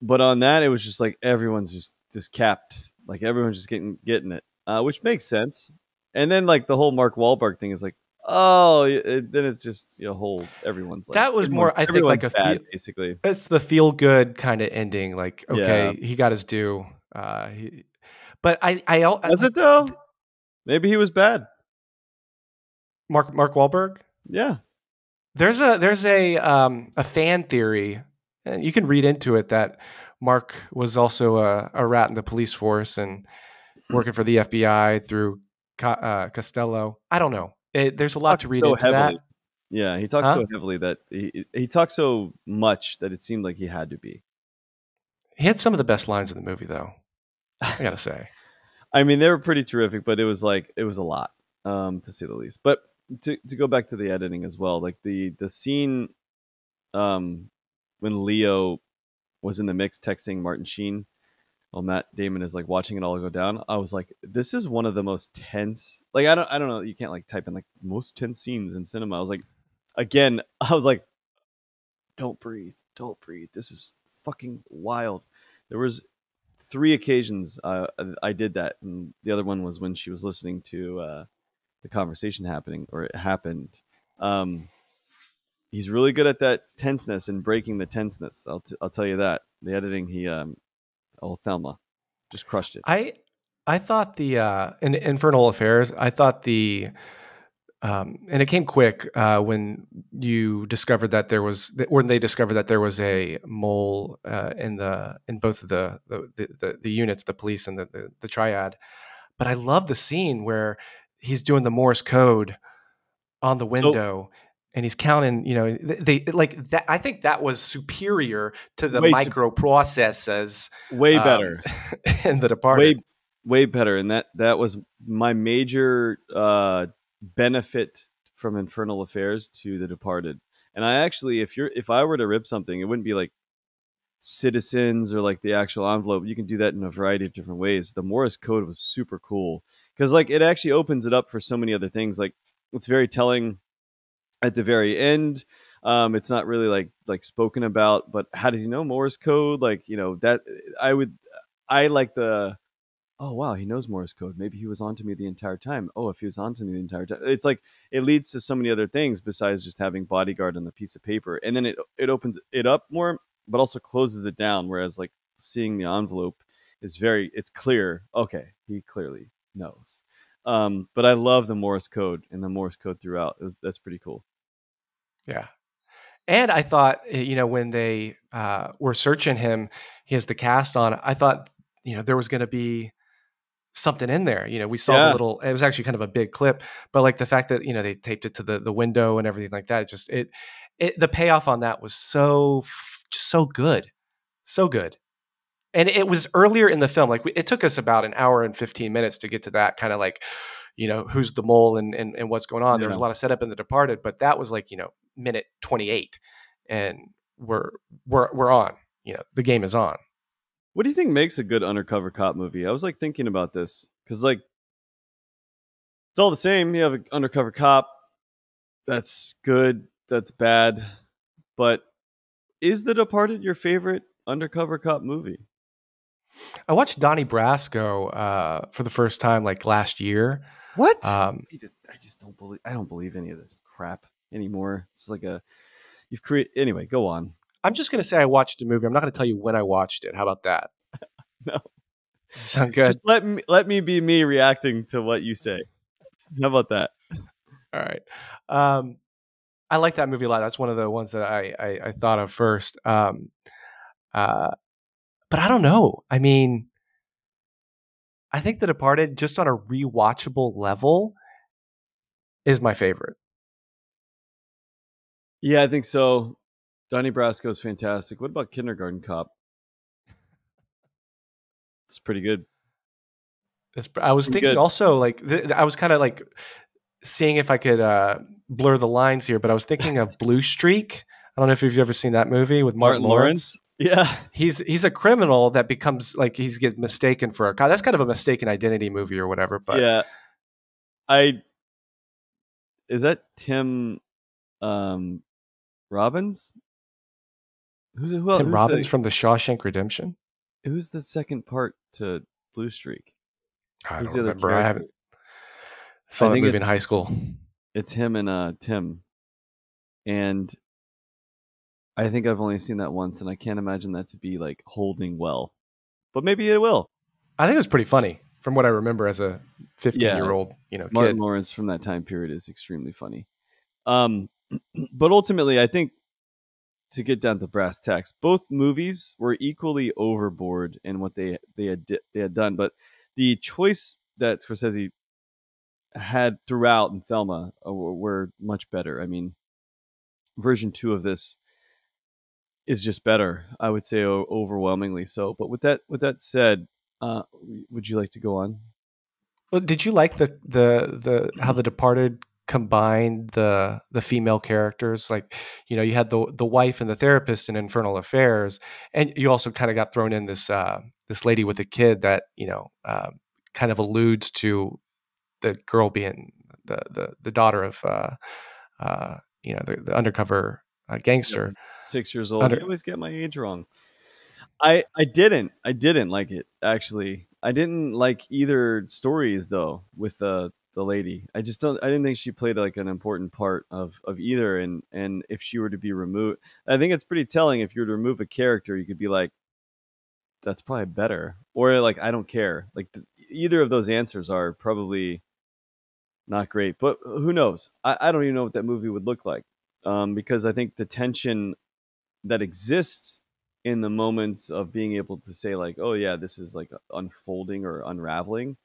Speaker 1: but on that, it was just like everyone's just just capped, like everyone's just getting getting it, uh, which makes sense. And then like the whole Mark Wahlberg thing is like, oh, it, then it's just a whole everyone's like
Speaker 2: That was more, I think, like a
Speaker 1: bad,
Speaker 2: feel-
Speaker 1: basically.
Speaker 2: It's the feel good kind of ending. Like, okay,
Speaker 1: Yeah.
Speaker 2: he got his due. Uh, he, but I, I,
Speaker 1: Was
Speaker 2: I-
Speaker 1: it though? Maybe he was bad.
Speaker 2: Mark Mark Wahlberg?
Speaker 1: Yeah.
Speaker 2: There's a there's a um, a fan theory, and you can read into it that Mark was also a, a rat in the police force and working for the FBI through uh, Costello. I don't know. It, there's a lot to read
Speaker 1: so
Speaker 2: into that.
Speaker 1: Yeah, he talks
Speaker 2: Huh?
Speaker 1: so heavily that he he talks so much that it seemed like he had to be.
Speaker 2: He had some of the best lines in the movie, though. I gotta say.
Speaker 1: I mean, they were pretty terrific, but it was like it was a lot, um, to say the least. But to to go back to the editing as well, like the the scene, um, when Leo was in the mix texting Martin Sheen, while Matt Damon is like watching it all go down. I was like, this is one of the most tense. Like I don't I don't know. You can't like type in like most tense scenes in cinema. I was like, again, I was like, don't breathe, don't breathe. This is fucking wild. There was three occasions uh, I did that, and the other one was when she was listening to uh, the conversation happening, or it happened. Um, he's really good at that tenseness and breaking the tenseness. I'll t- I'll tell you that. The editing, he um, oh Thelma, just crushed it.
Speaker 2: I I thought the uh, in Infernal Affairs. I thought the um, and it came quick uh, when you discovered that there was when they discovered that there was a mole uh, in the in both of the the, the the the units, the police and the, the the triad. But I love the scene where he's doing the Morse code on the window. And he's counting, you know, they, they like that. I think that was superior to the
Speaker 1: Way
Speaker 2: microprocesses
Speaker 1: way
Speaker 2: um,
Speaker 1: better.
Speaker 2: in the department.
Speaker 1: way way better and that that was my major uh benefit from infernal affairs to the departed and i actually if you're if i were to rip something it wouldn't be like citizens or like the actual envelope you can do that in a variety of different ways the morse code was super cool because like it actually opens it up for so many other things like it's very telling at the very end. Um it's not really like like spoken about but how does he know morse code? Like you know that i would i like the oh wow he knows morse code. Maybe he was on to me the entire time. Oh if he was on to me the entire time it's like it leads to so many other things besides just having bodyguard on the piece of paper. And then it it opens it up more but also closes it down whereas like seeing the envelope is very it's clear. Okay he clearly knows. Um but i love the morse code and the morse code throughout. It was that's pretty cool
Speaker 2: Yeah. And I thought, eh, you know, when they uh, were searching him, he has the cast on. I thought, you know, there was going to be something in there. You know, we saw
Speaker 1: Yeah.
Speaker 2: the little. It was actually kind of a big clip, but like the fact that you know they taped it to the the window and everything like that. It just it, it the payoff on that was so so good, so good. And it was earlier in the film. Like we, it took us about an hour and fifteen minutes to get to that kind of like, you know, who's the mole and and, and what's going on. There was a lot of setup in The Departed, but that was like you know minute twenty eight, and we're we're we're on. You know, the game is on.
Speaker 1: What do you think makes a good undercover cop movie? I was like thinking about this because like it's all the same. You have an undercover cop that's good, that's bad, but is The Departed your favorite undercover cop movie?
Speaker 2: I watched Donnie Brasco uh, for the first time like last year.
Speaker 1: What?
Speaker 2: Um,
Speaker 1: I just, I just don't believe. I don't believe any of this crap anymore. It's like a you've created. Anyway, go on.
Speaker 2: I'm just gonna say I watched a movie. I'm not gonna tell you when I watched it. How about that?
Speaker 1: No.
Speaker 2: Sound good?
Speaker 1: Just let me let me be me reacting to what you say. How about that?
Speaker 2: All right. Um, I like that movie a lot. That's one of the ones that I I, I thought of first. Um, uh, but I don't know. I mean, I think The Departed, just on a rewatchable level, is my favorite.
Speaker 1: Yeah, I think so. Donnie Brasco is fantastic. What about Kindergarten Cop? It's pretty good.
Speaker 2: It's, I was
Speaker 1: Pretty
Speaker 2: thinking
Speaker 1: good.
Speaker 2: also like th- I was kind of like seeing if I could uh, blur the lines here, but I was thinking of Blue Streak. I don't know if you've ever seen that movie with Martin,
Speaker 1: Martin
Speaker 2: Lawrence.
Speaker 1: Yeah,
Speaker 2: He's he's a criminal that becomes like he's gets mistaken for a cop. That's kind of a mistaken identity movie or whatever. But
Speaker 1: yeah. I is that Tim um Robbins? Who's who,
Speaker 2: Tim
Speaker 1: who's
Speaker 2: Robbins
Speaker 1: the,
Speaker 2: from The Shawshank Redemption.
Speaker 1: who's the second part to Blue Streak?
Speaker 2: I
Speaker 1: Who's
Speaker 2: don't remember. I haven't saw
Speaker 1: I
Speaker 2: that movie in high school.
Speaker 1: It's him and uh, Tim, and I think I've only seen that once, and I can't imagine that to be like holding well. But maybe it will.
Speaker 2: I think it was pretty funny from what I remember as a 15
Speaker 1: Yeah.
Speaker 2: year old, you know,
Speaker 1: Martin
Speaker 2: kid.
Speaker 1: Lawrence from that time period is extremely funny. Um, but ultimately, I think to get down to brass tacks, both movies were equally overboard in what they they had di- they had done. But the choice that Scorsese had throughout in Thelma uh, were much better. I mean, version two of this is just better. I would say overwhelmingly so. But with that with that said, uh, would you like to go on?
Speaker 2: Well, did you like the the the how the Departed combined the the female characters? Like, you know, you had the the wife and the therapist in Infernal Affairs, and you also kind of got thrown in this uh, this lady with a kid that you know uh, kind of alludes to the girl being the the, the daughter of uh, uh, you know the, the undercover uh, gangster.
Speaker 1: six years old.
Speaker 2: Under-
Speaker 1: I always get my age wrong. I I didn't I didn't like it actually. I didn't like either stories though with the the lady. I just don't. I didn't think she played like an important part of of either. And and if she were to be removed, I think it's pretty telling. If you were to remove a character, you could be like, that's probably better, or like I don't care. Like th- either of those answers are probably not great. But who knows? I, I don't even know what that movie would look like um, because I think the tension that exists in the moments of being able to say like, oh yeah, this is like unfolding or unraveling.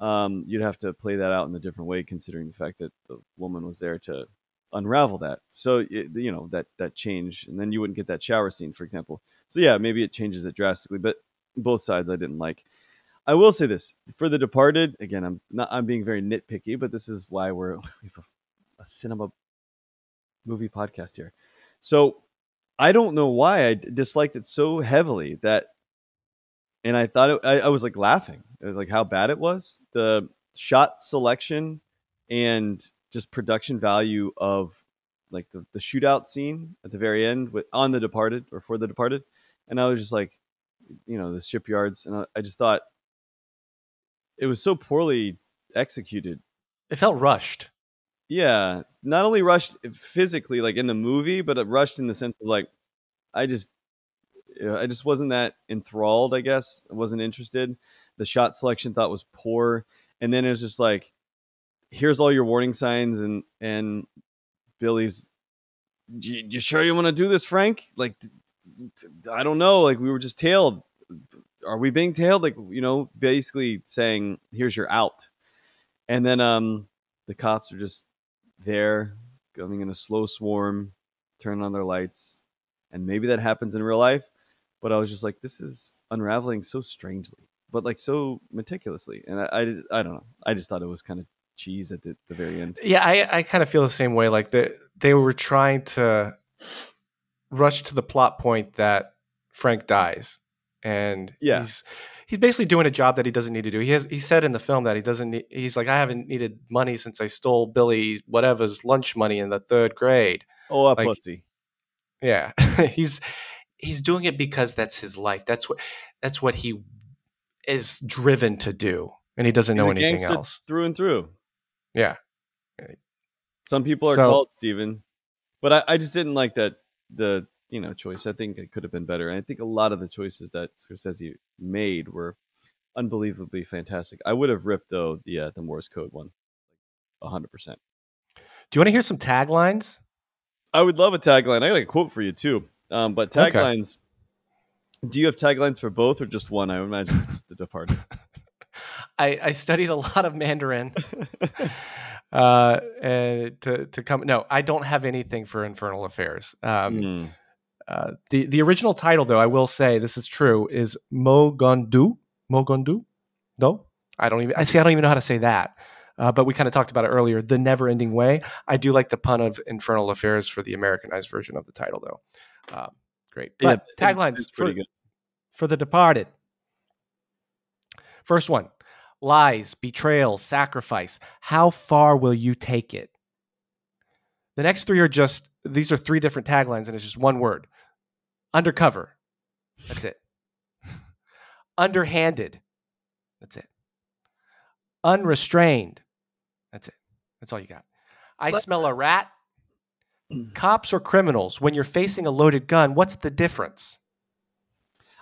Speaker 1: Um, you'd have to play that out in a different way, considering the fact that the woman was there to unravel that. So it, you know that that change, and then you wouldn't get that shower scene, for example. So yeah, maybe it changes it drastically, but both sides I didn't like. I will say this for The Departed. Again, I'm not. I'm being very nitpicky, but this is why we're we have a, a cinema movie podcast here. So I don't know why I disliked it so heavily that, and I thought it, I, I was like laughing, was like how bad it was. The shot selection and just production value of like the, the shootout scene at the very end with on The Departed or for The Departed, and I was just like, you know, the shipyards, and I, I just thought it was so poorly executed
Speaker 2: It felt rushed.
Speaker 1: Yeah not only rushed physically like in the movie but it rushed in the sense of like i just i just wasn't that enthralled i guess. I wasn't interested. The shot selection thought was poor. And then it was just like here's all your warning signs and and billy's you, you sure you want to do this frank? Like I don't know. Like we were just tailed. Are we being tailed? Like you know basically saying here's your out. And then um the cops are just there coming in a slow swarm turning on their lights and maybe that happens in real life but i was just like this is unraveling so strangely but like so meticulously and i i, I don't know i just thought it was kind of cheese at the, the very end
Speaker 2: Yeah, I, I kind of feel the same way. Like the, they were trying to rush to the plot point that Frank dies, and
Speaker 1: Yeah.
Speaker 2: he's he's basically doing a job that he doesn't need to do. He has he said in the film that he doesn't. Need, he's like, I haven't needed money since I stole Billy whatever's lunch money in the third grade.
Speaker 1: oh a
Speaker 2: Like-
Speaker 1: pussy
Speaker 2: Yeah, he's he's doing it because that's his life. That's what that's what he is driven to do, and he doesn't
Speaker 1: He's
Speaker 2: know anything else.
Speaker 1: through and through
Speaker 2: Yeah.
Speaker 1: some people are
Speaker 2: So-
Speaker 1: called steven but I, I just didn't like that the you know choice i think it could have been better and i think a lot of the choices that scorsese made were unbelievably fantastic i would have ripped though the uh, the morse code one 100%
Speaker 2: Do you want to hear some taglines?
Speaker 1: I would love a tagline. I got a quote for you too. Um, but
Speaker 2: Okay.
Speaker 1: taglines. Do you have taglines for both or just one? I imagine just The Departed.
Speaker 2: I, I studied a lot of Mandarin uh, and to to come. No, I don't have anything for Infernal Affairs. Um,
Speaker 1: Hmm.
Speaker 2: Uh, the the original title, though, I will say this is true, is Mogondu. Mogondu. No, I don't even. I see. I don't even know how to say that. Uh, but we kind of talked about it earlier. The never ending way. I do like the pun of Infernal Affairs for the Americanized version of the title, though. Um, great.
Speaker 1: Yeah,
Speaker 2: But taglines for,
Speaker 1: pretty good.
Speaker 2: for The Departed. First one lies, betrayal, sacrifice. How far will you take it? The next three are just, these are three different taglines, and it's just one word undercover. That's it. Underhanded. That's it. Unrestrained. That's it. That's all you got. I smell a rat. Cops or criminals, when you're facing a loaded gun, what's the difference?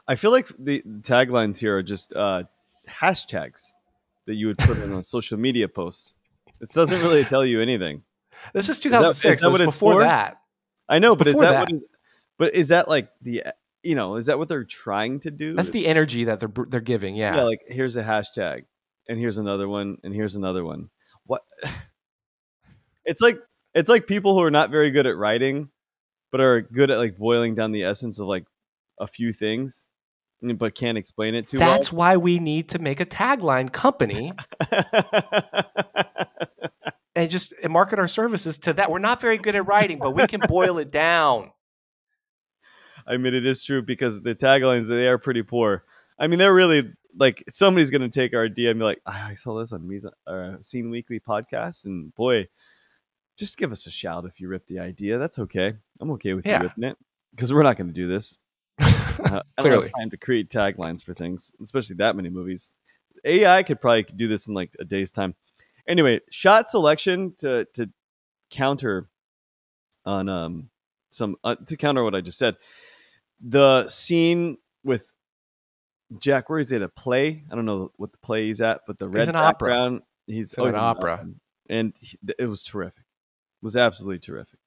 Speaker 1: I feel like the taglines here are just uh, hashtags that you would put in a social media post. It doesn't really tell you anything.
Speaker 2: This is 2006.
Speaker 1: is that
Speaker 2: it was
Speaker 1: what it's
Speaker 2: before
Speaker 1: for?
Speaker 2: that.
Speaker 1: I know, but is that,
Speaker 2: that.
Speaker 1: what? But is that like the eh, you know is that what they're trying to do?
Speaker 2: That's the energy that they're they're giving. Yeah.
Speaker 1: yeah. Like here's a hashtag, and here's another one, and here's another one. What? it's like it's like people who are not very good at writing, but are good at like boiling down the essence of like a few things, but can't explain it too
Speaker 2: That's why we need to make a tagline company and just market our services to that. We're not very good at writing, but we can boil it down.
Speaker 1: I mean, it is true because the taglines they are pretty poor. I mean, they're really like somebody's going to take our idea and be like, "Ah, "I saw this on Mise- uh, Scene Weekly podcast," and boy, just give us a shout if you rip the idea. That's okay. I'm okay with
Speaker 2: Yeah.
Speaker 1: you ripping it because we're not going to do this. Uh, I don't
Speaker 2: Clearly.
Speaker 1: have time to create taglines for things, especially that many movies. AI could probably do this in like a day's time. Anyway, shot selection to to counter on um some uh, to counter what I just said. The scene with Jack, where he's at a play. I don't know what the play he's at, but the red
Speaker 2: in opera.
Speaker 1: background. He's
Speaker 2: in
Speaker 1: always
Speaker 2: an
Speaker 1: in
Speaker 2: opera.
Speaker 1: and he, it was terrific. It was absolutely terrific.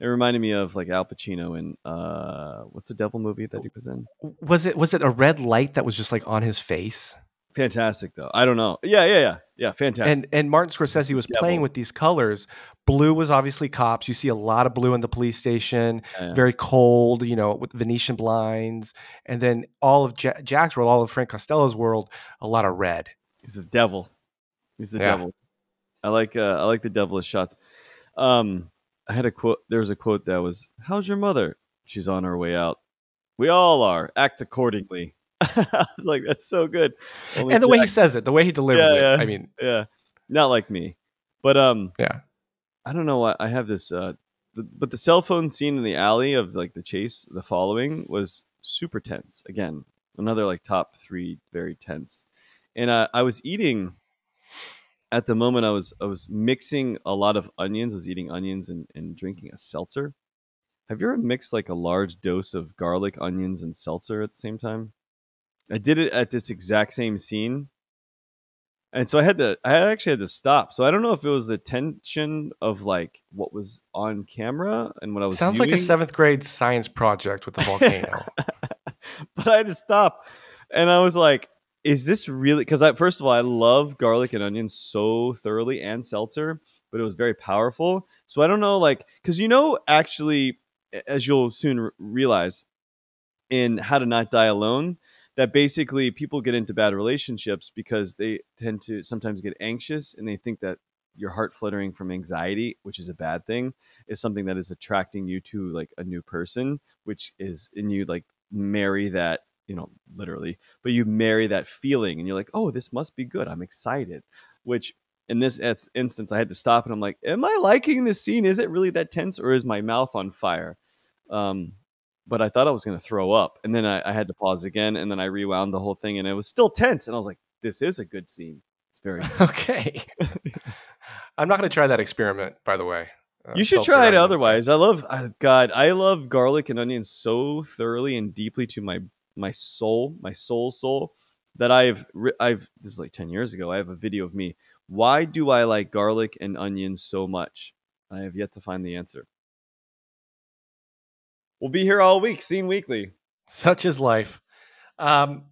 Speaker 1: It reminded me of like Al Pacino in uh, what's the devil movie that he was in?
Speaker 2: Was it was it a red light that was just like on his face?
Speaker 1: Fantastic though. I don't know. Yeah, yeah, yeah, yeah. Fantastic.
Speaker 2: And and Martin Scorsese was
Speaker 1: Devil.
Speaker 2: playing with these colors. Blue was obviously cops. You see a lot of blue in the police station.
Speaker 1: Yeah, yeah.
Speaker 2: Very cold, you know, with Venetian blinds. And then all of Ja- Jack's world, all of Frank Costello's world, a lot of red.
Speaker 1: He's the devil. He's the
Speaker 2: Yeah.
Speaker 1: devil. I like uh, I like the devilish shots. Um, I had a quote. There was a quote that was, "How's your mother? She's on her way out. We all are. Act accordingly." I was like, "That's so good." Only
Speaker 2: and the way he says it, the way he delivers
Speaker 1: Yeah,
Speaker 2: it.
Speaker 1: yeah.
Speaker 2: I mean,
Speaker 1: yeah, not like me, but um,
Speaker 2: yeah.
Speaker 1: I don't know why I have this. Uh, the, but the cell phone scene in the alley of like the chase, the following was super tense. Again, another like top three, very tense. And uh, I was eating at the moment. I was I was mixing a lot of onions. I was eating onions and, and drinking a seltzer. Have you ever mixed like a large dose of garlic, onions, and seltzer at the same time? I did it at this exact same scene. And so I had to, I actually had to stop. So I don't know if it was the tension of like what was on camera and what I was.
Speaker 2: Sounds like a seventh grade science project with a volcano.
Speaker 1: but I had to stop, and I was like, "Is this really?" Because I, first of all, I love garlic and onions so thoroughly, and seltzer, but it was very powerful. So I don't know, like, because you know, actually, as you'll soon realize, in How to Not Die Alone, that basically people get into bad relationships because they tend to sometimes get anxious and they think that your heart fluttering from anxiety, which is a bad thing, is something that is attracting you to like a new person, which is and you like marry that, you know, literally, but you marry that feeling and you're like, oh, this must be good. I'm excited. Which in this instance, I had to stop and I'm like, am I liking this scene? Is it really that tense or is my mouth on fire? Um, but I thought I was going to throw up. And then I, I had to pause again. And then I rewound the whole thing and it was still tense. And I was like, this is a good scene. It's very good.
Speaker 2: okay. I'm not going to try that experiment, by the way. Uh,
Speaker 1: you should try it otherwise. I love, uh, God, I love garlic and onions so thoroughly and deeply to my, my soul, my soul, soul that I've, I've, this is like 10 years ago. I have a video of me. Why do I like garlic and onions so much? I have yet to find the answer. We'll be here all week, Scene Weekly.
Speaker 2: Such is life. Um,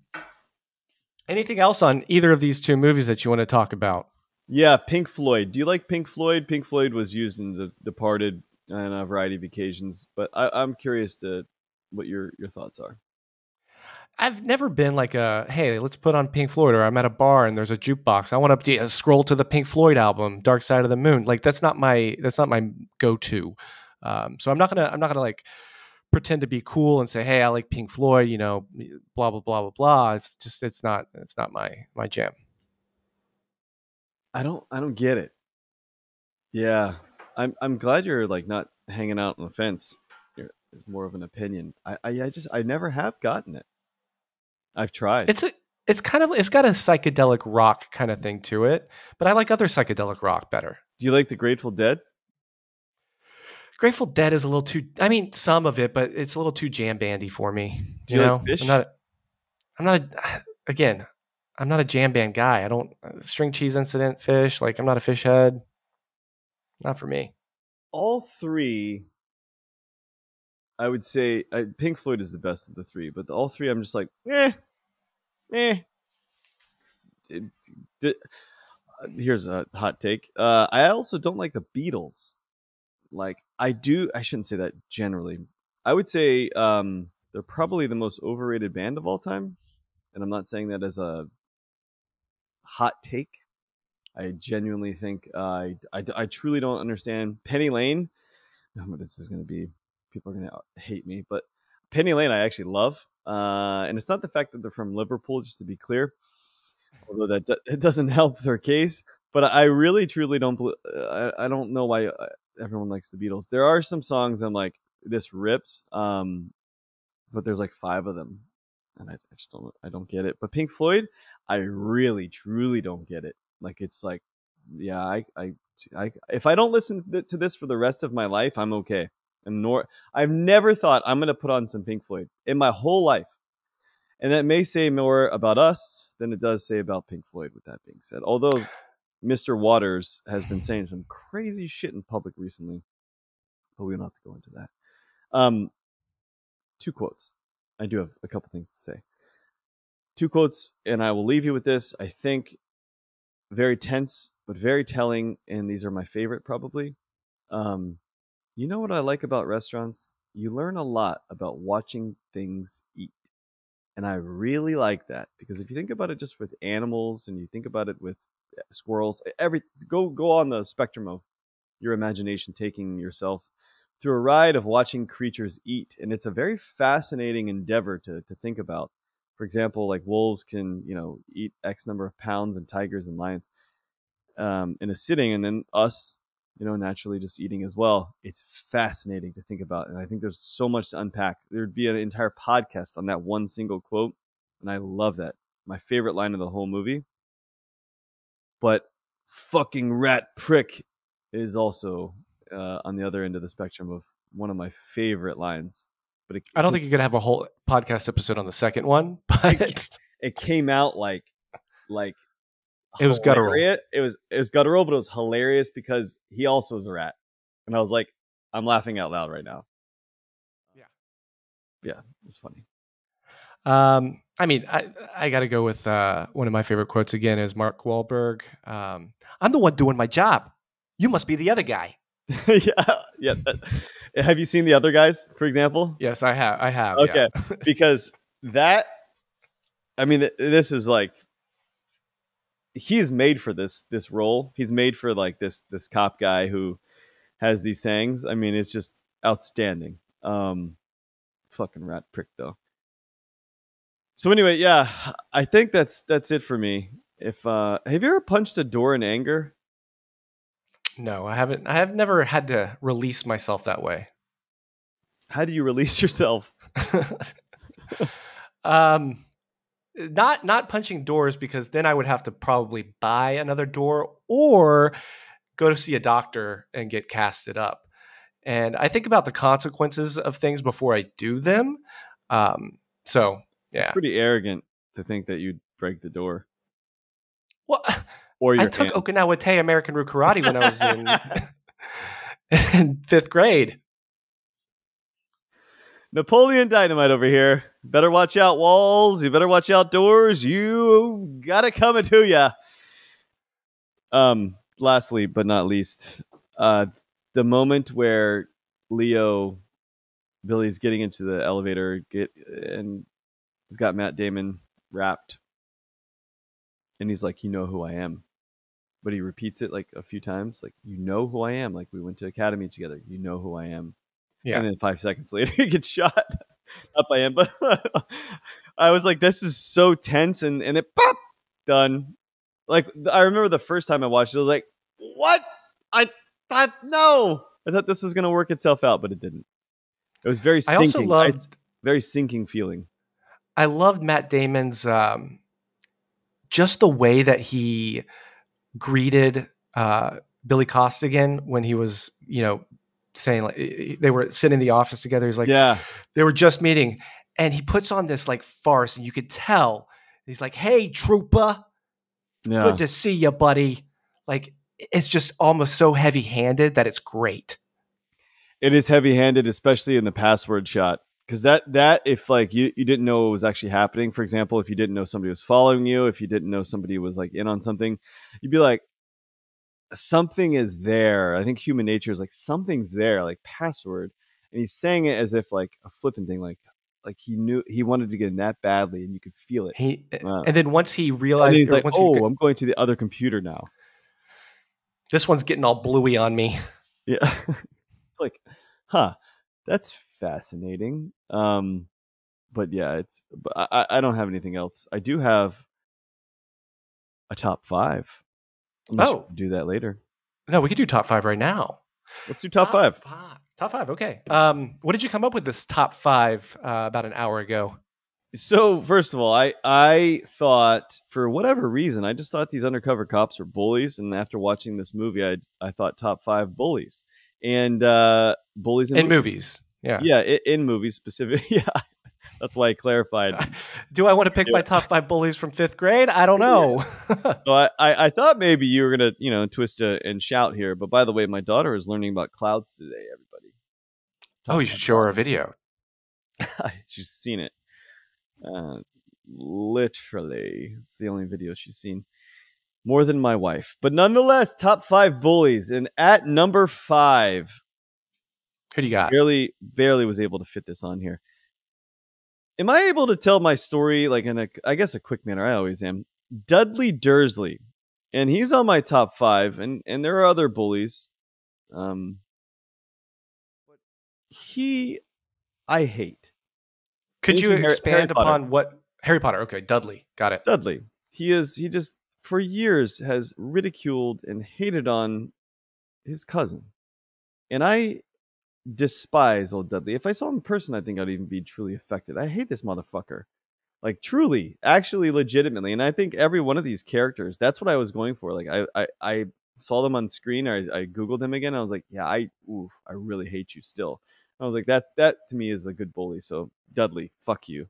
Speaker 2: anything else on either of these two movies that you want to talk about?
Speaker 1: Yeah, Pink Floyd. Do you like Pink Floyd? Pink Floyd was used in The Departed on a variety of occasions, but I, I'm curious to what your your thoughts are.
Speaker 2: I've never been like a hey, let's put on Pink Floyd, or I'm at a bar and there's a jukebox. I want to uh, scroll to the Pink Floyd album, Dark Side of the Moon. Like that's not my that's not my go to. Um, so I'm not gonna I'm not gonna like pretend to be cool and say hey I like Pink Floyd. You know, blah blah blah blah blah. It's just it's not it's not my my jam.
Speaker 1: I don't I don't get it. Yeah, I'm I'm glad you're like not hanging out on the fence. It's more of an opinion. I, I I just I never have gotten it. I've tried.
Speaker 2: It's a it's kind of it's got a psychedelic rock kind of thing to it, but I like other psychedelic rock better.
Speaker 1: Do you like the Grateful Dead?
Speaker 2: Grateful Dead is a little too. I mean, some of it, but it's a little too jam bandy for me.
Speaker 1: Do
Speaker 2: you
Speaker 1: you
Speaker 2: know,
Speaker 1: like Phish?
Speaker 2: I'm not. I'm not. A, again, I'm not a jam band guy. I don't uh, string cheese incident Phish. Like I'm not a Phish head. Not for me.
Speaker 1: all three i would say I, pink floyd is the best of the three but all three i'm just like eh eh It- uh, here's a hot take uh, i also don't like the beatles like i do i shouldn't say that generally. I would say um, they're probably the most overrated band of all time and i'm not saying that as a hot take. I genuinely think uh, I, I i truly don't understand penny lane. Oh, this is going to be people are going to hate me but penny lane i actually love uh, and it's not the fact that they're from liverpool just to be clear although that it doesn't help their case but i really truly don't uh, I, I don't know why uh, everyone likes the beatles. There are some songs i'm like this rips um but there's like five of them and I, I just don't i don't get it. But pink floyd i really truly don't get it. Like it's like yeah i i, I if i don't listen to this for the rest of my life i'm okay. And nor i've never thought i'm going to put on some pink floyd in my whole life. And that may say more about us than it does say about pink floyd with that being said. Although mr waters has been saying some crazy shit in public recently but we don't have to go into that. Um two quotes. I do have a couple things to say. Two quotes and i will leave you with this. I think very tense but very telling and these are my favorite probably. Um, you know what i like about restaurants? You learn a lot about watching things eat and i really like that because if you think about it just with animals and you think about it with squirrels every go go on the spectrum of your imagination taking yourself through a ride of watching creatures eat and it's a very fascinating endeavor to, to think about. For example like wolves can you know eat x number of pounds and tigers and lions um, in a sitting and then us you know naturally just eating as well. It's fascinating to think about and i think there's so much to unpack. There'd be an entire podcast on that one single quote and i love that. My favorite line of the whole movie but fucking rat prick is also uh, on the other end of the spectrum of one of my favorite lines but it,
Speaker 2: I don't think you're gonna have a whole podcast episode on the second one, but
Speaker 1: it came out like like
Speaker 2: It was guttural.
Speaker 1: It was it was guttural, but it was hilarious because he also is a rat, and I was like, I'm laughing out loud right now.
Speaker 2: Yeah.
Speaker 1: yeah, it's funny.
Speaker 2: Um, I mean, I I got to go with uh, one of my favorite quotes again is Mark Wahlberg. Um, I'm the one doing my job. You must be the other guy.
Speaker 1: yeah, yeah. have you seen the other guys, for example?
Speaker 2: Yes, I have. I have.
Speaker 1: Okay,
Speaker 2: yeah.
Speaker 1: because that, I mean, th- this is like he's made for this this role. He's made for like this this cop guy who has these sayings. I mean, it's just outstanding. Um, fucking rat prick though. So anyway, yeah, I think that's that's it for me. If uh, have you ever punched a door in anger?
Speaker 2: No, I haven't. I have never had to release myself that way.
Speaker 1: How do you release yourself?
Speaker 2: um, not not punching doors because then I would have to probably buy another door or go to see a doctor and get casted up. And I think about the consequences of things before I do them. Um, so yeah,
Speaker 1: It's pretty arrogant to think that you'd break the door
Speaker 2: well,
Speaker 1: or
Speaker 2: I took
Speaker 1: hand.
Speaker 2: Okinawa Te American Root Karate when I was in, in fifth grade.
Speaker 1: Napoleon Dynamite over here. Better watch out, walls. You better watch out, doors. You got it coming to ya. Um, lastly, but not least, uh, the moment where Leo, Billy's getting into the elevator, get and he's got Matt Damon wrapped, and he's like, "You know who I am," but he repeats it like a few times, like, "You know who I am." Like we went to academy together. You know who I am.
Speaker 2: Yeah.
Speaker 1: And then five seconds later, he gets shot. Not by him, but I was like, this is so tense. And, and it, pop, done. Like, I remember the first time I watched it, I was like, what? I thought, no. I thought this was going to work itself out, but it didn't. It was very sinking.
Speaker 2: I also loved
Speaker 1: very sinking feeling.
Speaker 2: I loved Matt Damon's um, just the way that he greeted uh, Billy Costigan when he was, you know, saying like they were sitting in the office together. He's like,
Speaker 1: yeah,
Speaker 2: they were just meeting, and he puts on this like farce, and you could tell he's like, "Hey, trooper,
Speaker 1: yeah.
Speaker 2: good to see you, buddy." Like it's just almost so heavy handed that it's great.
Speaker 1: It is heavy handed, especially in the password shot. Because that that if like you, you didn't know what was actually happening, for example, if you didn't know somebody was following you, if you didn't know somebody was like in on something, you'd be like, something is there. I think human nature is like something's there, like password, and he's saying it as if like a flippant thing, like like he knew he wanted to get in that badly, and you could feel it.
Speaker 2: He uh, and then once he realized,
Speaker 1: he's like, "Oh,
Speaker 2: he,
Speaker 1: I'm going to the other computer now."
Speaker 2: This one's getting all bluey on me.
Speaker 1: Yeah, like, huh? That's fascinating. Um, but yeah, it's. But I, I don't have anything else. I do have a top five. Unless
Speaker 2: oh,
Speaker 1: do that later.
Speaker 2: No, we could do top five right now.
Speaker 1: Let's do top, top five.
Speaker 2: five. Top five. Okay. Um, what did you come up with this top five uh, about an hour ago?
Speaker 1: So first of all, I I thought for whatever reason, I just thought these undercover cops were bullies, and after watching this movie, I I thought top five bullies and uh, bullies
Speaker 2: in, in movies. movies.
Speaker 1: Yeah, yeah, in, movies specifically. Yeah, that's why I clarified.
Speaker 2: Do I want to pick yeah. my top five bullies from fifth grade? I don't know.
Speaker 1: Yeah. so I, I, I, thought maybe you were gonna, you know, twist a, and shout here. But by the way, my daughter is learning about clouds today. Everybody.
Speaker 2: Talk oh, you should show her a video.
Speaker 1: she's seen it. Uh, literally, it's the only video she's seen. More than my wife, but nonetheless, top five bullies, and at number five,
Speaker 2: who do you got?
Speaker 1: Barely, barely was able to fit this on here am I able to tell my story like in a, I guess, a quick manner? I always am. Dudley Dursley, and he's on my top five, and and there are other bullies. Um, but he, I hate.
Speaker 2: Could you expand Harry upon what Harry Potter? Okay, Dudley, got it.
Speaker 1: Dudley. He is. He just for years has ridiculed and hated on his cousin, and I despise old Dudley. If I saw him in person, I think I'd even be truly affected. I hate this motherfucker. Like truly, actually, legitimately. And I think every one of these characters, that's what I was going for. Like I, I, I saw them on screen or I, I Googled him again. I was like, yeah, I, ooh, I really hate you still. I was like, that's, that to me is the good bully. So Dudley, fuck you.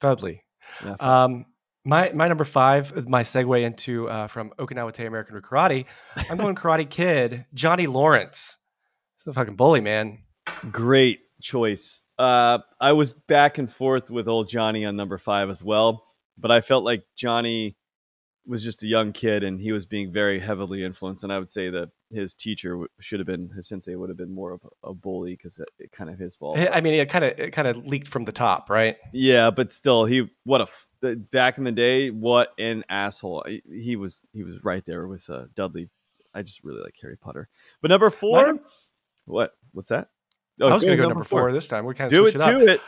Speaker 2: Dudley. Yeah, um, my my number five, my segue into uh, from Okinawa Te American Karate. I'm going Karate Kid, Johnny Lawrence. It's a fucking bully, man.
Speaker 1: Great choice. Uh, I was back and forth with old Johnny on number five as well, but I felt like Johnny was just a young kid and he was being very heavily influenced. And I would say that his teacher should have been his sensei would have been more of a bully because it, it, kind of his fault.
Speaker 2: I mean, it kind of it kind of leaked from the top, right?
Speaker 1: Yeah, but still, he what a back in the day, what an asshole. He, he was he was right there with uh, Dudley. I just really like Harry Potter. But number four. What? What's that?
Speaker 2: Oh, I was going to go number, four. four. this time. We kind of
Speaker 1: do it, to it.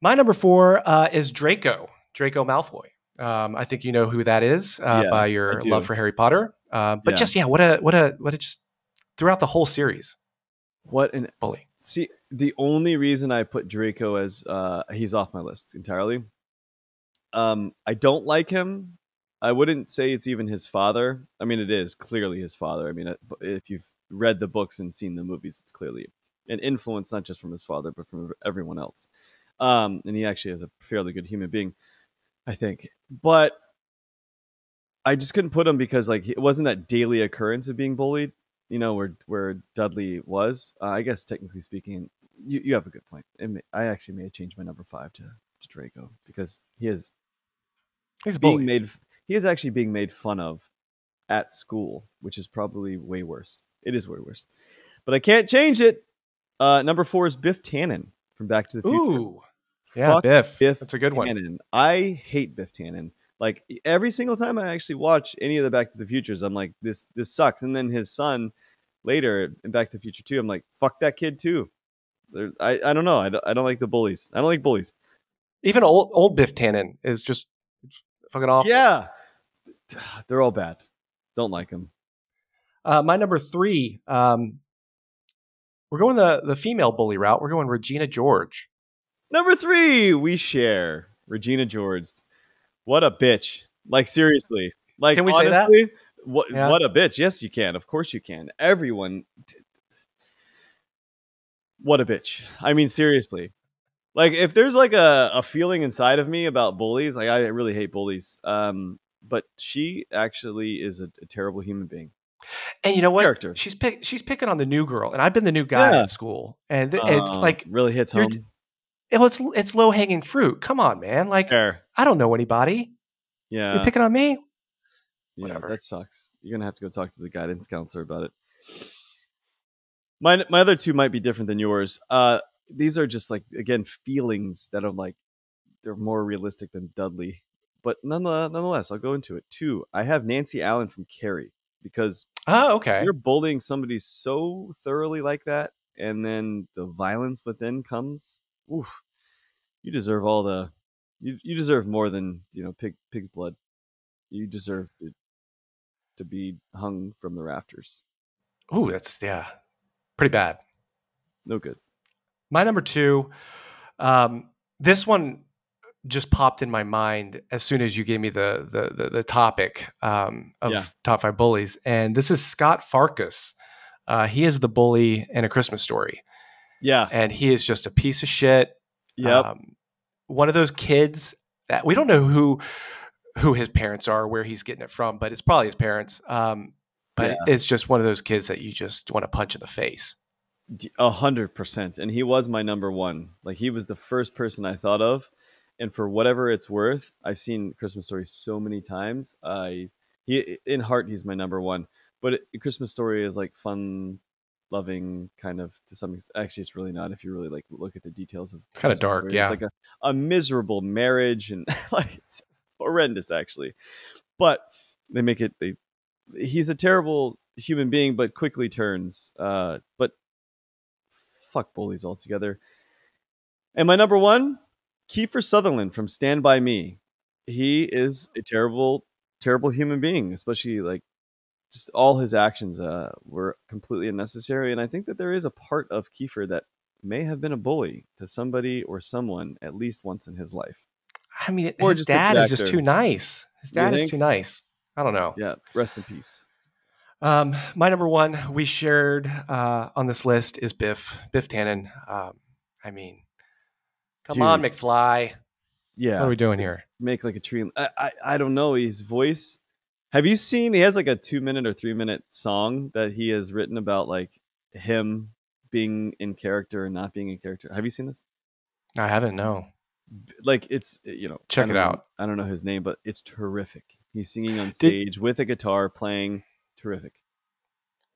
Speaker 2: My number four uh, is Draco. Draco Malfoy. Um, I think you know who that is uh, yeah, by your love for Harry Potter. Uh, but yeah. just yeah, what a what a what a just throughout the whole series.
Speaker 1: What an
Speaker 2: bully.
Speaker 1: See, the only reason I put Draco as uh, he's off my list entirely. Um, I don't like him. I wouldn't say it's even his father. I mean, it is clearly his father. I mean, if you've read the books and seen the movies, it's clearly an influence not just from his father but from everyone else. Um, and he actually is a fairly good human being, I think. But I just couldn't put him because like it wasn't that daily occurrence of being bullied. You know where where Dudley was. Uh, I guess technically speaking, you, you have a good point. May, I actually may have changed my number five to, to Draco because he is
Speaker 2: he's
Speaker 1: being made. He is actually being made fun of at school, which is probably way worse. It is way worse. But I can't change it. Uh, number four is Biff Tannen from Back to the Future.
Speaker 2: Ooh. Yeah, Fuck Biff. Biff. That's a good Tannen.
Speaker 1: one. I hate Biff Tannen. Like every single time I actually watch any of the Back to the Futures, I'm like, this this sucks. And then his son later in Back to the Future 2, I'm like, fuck that kid too. I, I don't know. I don't, I don't like the bullies. I don't like bullies.
Speaker 2: Even old old Biff Tannen is just fucking awful.
Speaker 1: Yeah. They're all bad. Don't like them.
Speaker 2: Uh, my number three, um, we're going the the female bully route. We're going Regina George.
Speaker 1: Number three, we share Regina George. What a bitch! Like seriously, like
Speaker 2: can we
Speaker 1: honestly,
Speaker 2: say that?
Speaker 1: What yeah. what a bitch! Yes, you can. Of course, you can. Everyone. what a bitch. I mean, seriously. Like, if there's like a, a feeling inside of me about bullies, like I really hate bullies. Um, but she actually is a, a terrible human being.
Speaker 2: And you know what?
Speaker 1: Character.
Speaker 2: She's pick, she's picking on the new girl, and I've been the new guy
Speaker 1: Yeah.
Speaker 2: at school, and th- it's
Speaker 1: Uh,
Speaker 2: like
Speaker 1: really hits home.
Speaker 2: it was it's low hanging fruit. Come on, man! Like
Speaker 1: Fair.
Speaker 2: I don't know anybody.
Speaker 1: Yeah.
Speaker 2: You're picking on me.
Speaker 1: Yeah,
Speaker 2: Whatever.
Speaker 1: that sucks. You're gonna have to go talk to the guidance counselor about it. My my other two might be different than yours. Uh, these are just like again feelings that are like they're more realistic than Dudley, but nonetheless, nonetheless, I'll go into it. Two, I have Nancy Allen from Carrie because
Speaker 2: Oh, okay.
Speaker 1: you're bullying somebody so thoroughly like that, and then the violence within comes, oof, you deserve all the, you you deserve more than you know pig pig's blood. You deserve it to be hung from the rafters.
Speaker 2: Ooh, that's yeah, pretty bad.
Speaker 1: No good.
Speaker 2: My number two, um, this one just popped in my mind as soon as you gave me the the the, the topic um, of
Speaker 1: Yeah.
Speaker 2: top five bullies, and this is Scut Farkus. Uh, he is the bully in A Christmas Story,
Speaker 1: Yeah.
Speaker 2: and he is just a piece of shit.
Speaker 1: Yep.
Speaker 2: Um, one of those kids that we don't know who who his parents are, where he's getting it from, but it's probably his parents. Um, but
Speaker 1: Yeah.
Speaker 2: it's just one of those kids that you just want to punch in the face.
Speaker 1: A hundred percent. And he was my number one. Like he was the first person I thought of. And for whatever it's worth, I've seen Christmas Story so many times. I he in heart he's my number one. But it, Christmas Story is like fun, loving kind of to some extent. Actually, it's really not if you really like look at the details of.
Speaker 2: It's kinda dark,
Speaker 1: Story.
Speaker 2: yeah.
Speaker 1: It's like a, a miserable marriage and like it's horrendous actually. But they make it. They he's a terrible human being, but quickly turns. Uh, but fuck bullies altogether. And my number one, Kiefer Sutherland from Stand By Me. He is a terrible, terrible human being, especially like just all his actions uh, were completely unnecessary. And I think that there is a part of Kiefer that may have been a bully to somebody or someone at least once in his life.
Speaker 2: I mean,
Speaker 1: Or
Speaker 2: his
Speaker 1: just
Speaker 2: dad is just too nice. His dad is too nice. I don't know.
Speaker 1: Yeah, rest in peace.
Speaker 2: Um, my number one we shared uh, on this list is Biff. Biff Tannen. Um, I mean, come on, McFly.
Speaker 1: Yeah,
Speaker 2: What are we doing here?
Speaker 1: Make like a tree. I, I I don't know his voice. Have you seen? He has like a two minute or three minute song that he has written about like him being in character and not being in character. Have you seen this?
Speaker 2: I haven't. No.
Speaker 1: Like it's you know
Speaker 2: Check it
Speaker 1: know-
Speaker 2: out.
Speaker 1: I don't know his name, but it's terrific. He's singing on stage with a guitar playing. Terrific.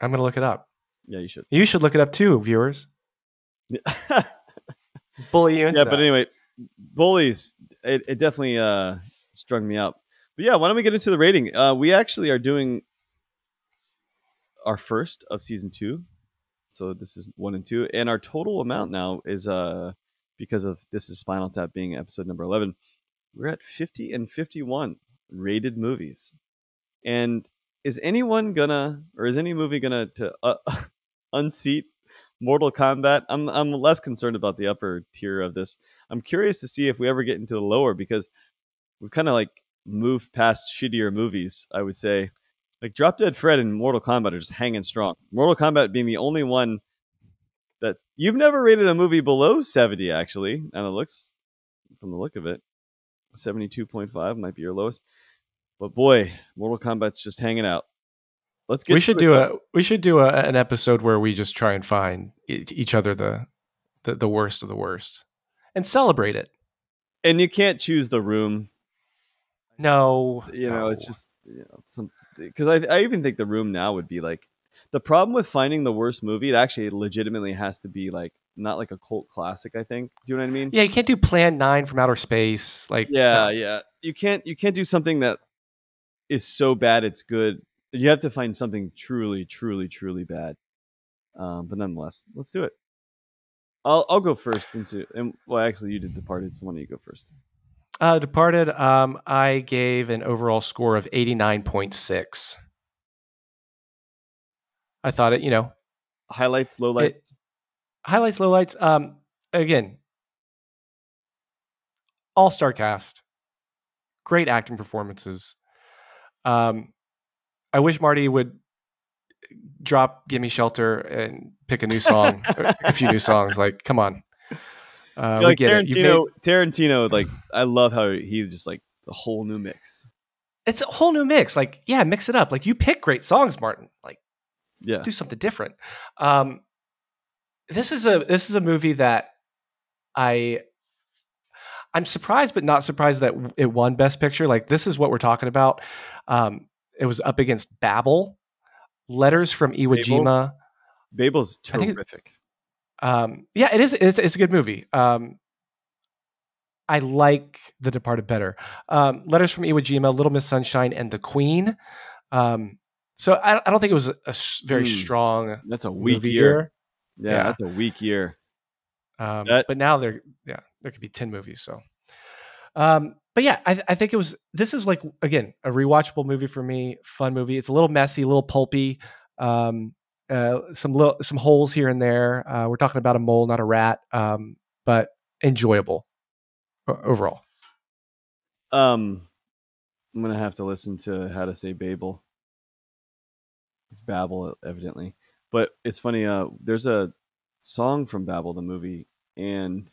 Speaker 2: I'm gonna look it up.
Speaker 1: Yeah, you should.
Speaker 2: You should look it up too, viewers.
Speaker 1: yeah,
Speaker 2: Bully you
Speaker 1: but
Speaker 2: that.
Speaker 1: anyway, bullies. It, it definitely uh strung me out. But yeah, why don't we get into the rating? Uh, we actually are doing our first of season two. So this is one and two, and our total amount now is uh because of this is Spinal Tap being episode number eleven. We're at fifty and fifty-one rated movies, and is anyone gonna or is any movie gonna to uh, unseat Mortal Kombat? I'm I'm less concerned about the upper tier of this. I'm curious to see if we ever get into the lower because we've kind of like moved past shittier movies. I would say, like Drop Dead Fred and Mortal Kombat are just hanging strong. Mortal Kombat being the only one that you've never rated a movie below 70. Actually, and it looks from the look of it, 72.5 might be your lowest. But boy, Mortal Kombat's just hanging out. Let's get.
Speaker 2: we should
Speaker 1: it,
Speaker 2: do a we should do a, an episode where we just try and find each other the, the the worst of the worst and celebrate it.
Speaker 1: and you can't choose the room.
Speaker 2: No,
Speaker 1: You know, it's just you know some because I I even think the room now would be like the problem with finding the worst movie. It actually legitimately has to be like not like a cult classic. I think. Do you know what I mean?
Speaker 2: yeah. You can't do Plan Nine from outer space. Like
Speaker 1: yeah
Speaker 2: no.
Speaker 1: yeah you can't you can't do something that is so bad it's good you have to find something truly truly truly bad um, but nonetheless let's do it i'll i'll go first since you and well actually you did departed so why don't you go first
Speaker 2: Uh, Departed, um, I gave an overall score of 89.6. I thought it, you know,
Speaker 1: highlights lowlights
Speaker 2: highlights, lowlights. Um, again, all star cast, great acting performances. Um, I wish Marty would drop "Gimme Shelter" and pick a new song, a few new songs. Like, come on. Uh,
Speaker 1: like
Speaker 2: we get it. You
Speaker 1: Tarantino,
Speaker 2: made-
Speaker 1: Tarantino, like I love how he just like a whole new mix.
Speaker 2: it's a whole new mix. Like, yeah, mix it up. Like, you pick great songs, Martin. Like,
Speaker 1: Yeah,
Speaker 2: do something different. Um, this is a this is a movie that I I'm surprised, but not surprised that it won Best Picture. Like, this is what we're talking about. Um, it was up against Babel, Letters from Iwo
Speaker 1: Babel?
Speaker 2: Jima.
Speaker 1: Babel's
Speaker 2: I it-
Speaker 1: terrific.
Speaker 2: Um, yeah, it is. It's, it's a good movie. Um, I like The Departed better. Um, Letters from Iwo Jima, Little Miss Sunshine, and The Queen. Um, so I, I don't think it was a very
Speaker 1: Hmm.
Speaker 2: strong
Speaker 1: That's a weak year.
Speaker 2: year.
Speaker 1: Yeah,
Speaker 2: Yeah.
Speaker 1: that's a weak year.
Speaker 2: Um,
Speaker 1: That-
Speaker 2: but now there, yeah, there could be ten movies. So, um, but yeah, I, I think it was. This is like again a rewatchable movie for me. Fun movie. It's a little messy, a little pulpy. Um, uh, some little some holes here and there. Uh, we're talking about a mole, not a rat. Um, but enjoyable overall.
Speaker 1: Um, I'm gonna have to listen to How to Say Babel. It's Babel, evidently, but it's funny. Uh, there's a song from Babel, the movie, and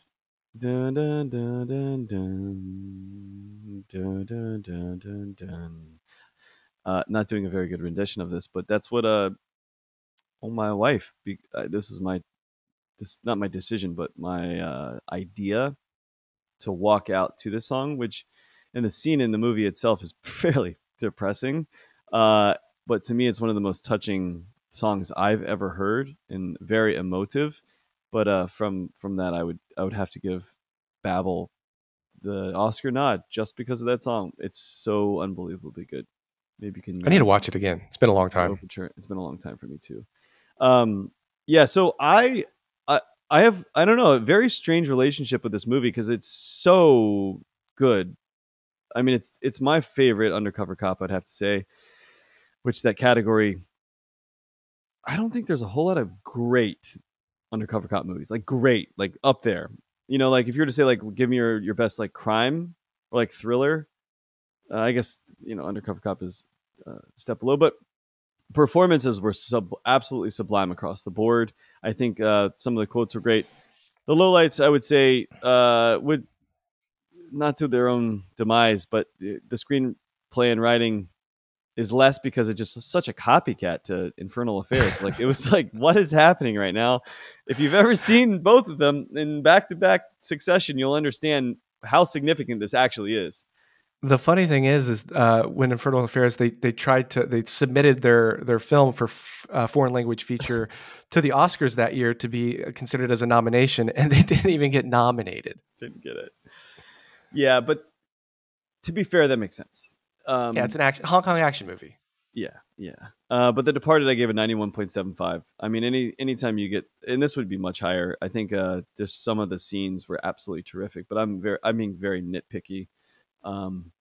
Speaker 1: Dun, dun, dun, dun, dun. Dun, dun, dun, dun, dun. Uh, not doing a very good rendition of this, but that's what uh, oh my wife. Be, uh, this is my this not my decision, but my uh, idea to walk out to this song, which and the scene in the movie itself is fairly depressing. Uh, but to me, it's one of the most touching songs I've ever heard and very emotive. But uh, from from that, I would I would have to give Babel the Oscar nod just because of that song. It's so unbelievably good. Maybe you can.
Speaker 2: I need to watch it again. It's been a long time.
Speaker 1: It's been a long time for me too. Um, yeah, so I, I, I have, I don't know, a very strange relationship with this movie because it's so good. I mean, it's it's my favorite undercover cop, I'd have to say. Which that category, I don't think there's a whole lot of great undercover cop movies, like great, like up there. You know, like if you were to say, like, give me your your best like crime or like thriller, uh, I guess you know, undercover cop is uh, a step below, but performances were sub- absolutely sublime across the board. I think uh, some of the quotes were great. The lowlights, I would say, uh, would not to their own demise, but the the screenplay and writing is less because it's just such a copycat to Infernal Affairs. like it was like, what is happening right now? If you've ever seen both of them in back to back succession, you'll understand how significant this actually is.
Speaker 2: The funny thing is, is uh, when Infernal Affairs they they tried to they submitted their their film for f- uh, foreign language feature to the Oscars that year to be considered as a nomination, and they didn't even get nominated.
Speaker 1: Didn't get it. Yeah, but to be fair, that makes sense. Um,
Speaker 2: yeah, it's an action Hong Kong action movie.
Speaker 1: Yeah, yeah. Uh, but The Departed, I gave a ninety-one point seven five. I mean, any anytime you get, and this would be much higher. I think uh, just some of the scenes were absolutely terrific. But I'm very, I'm being very nitpicky, um,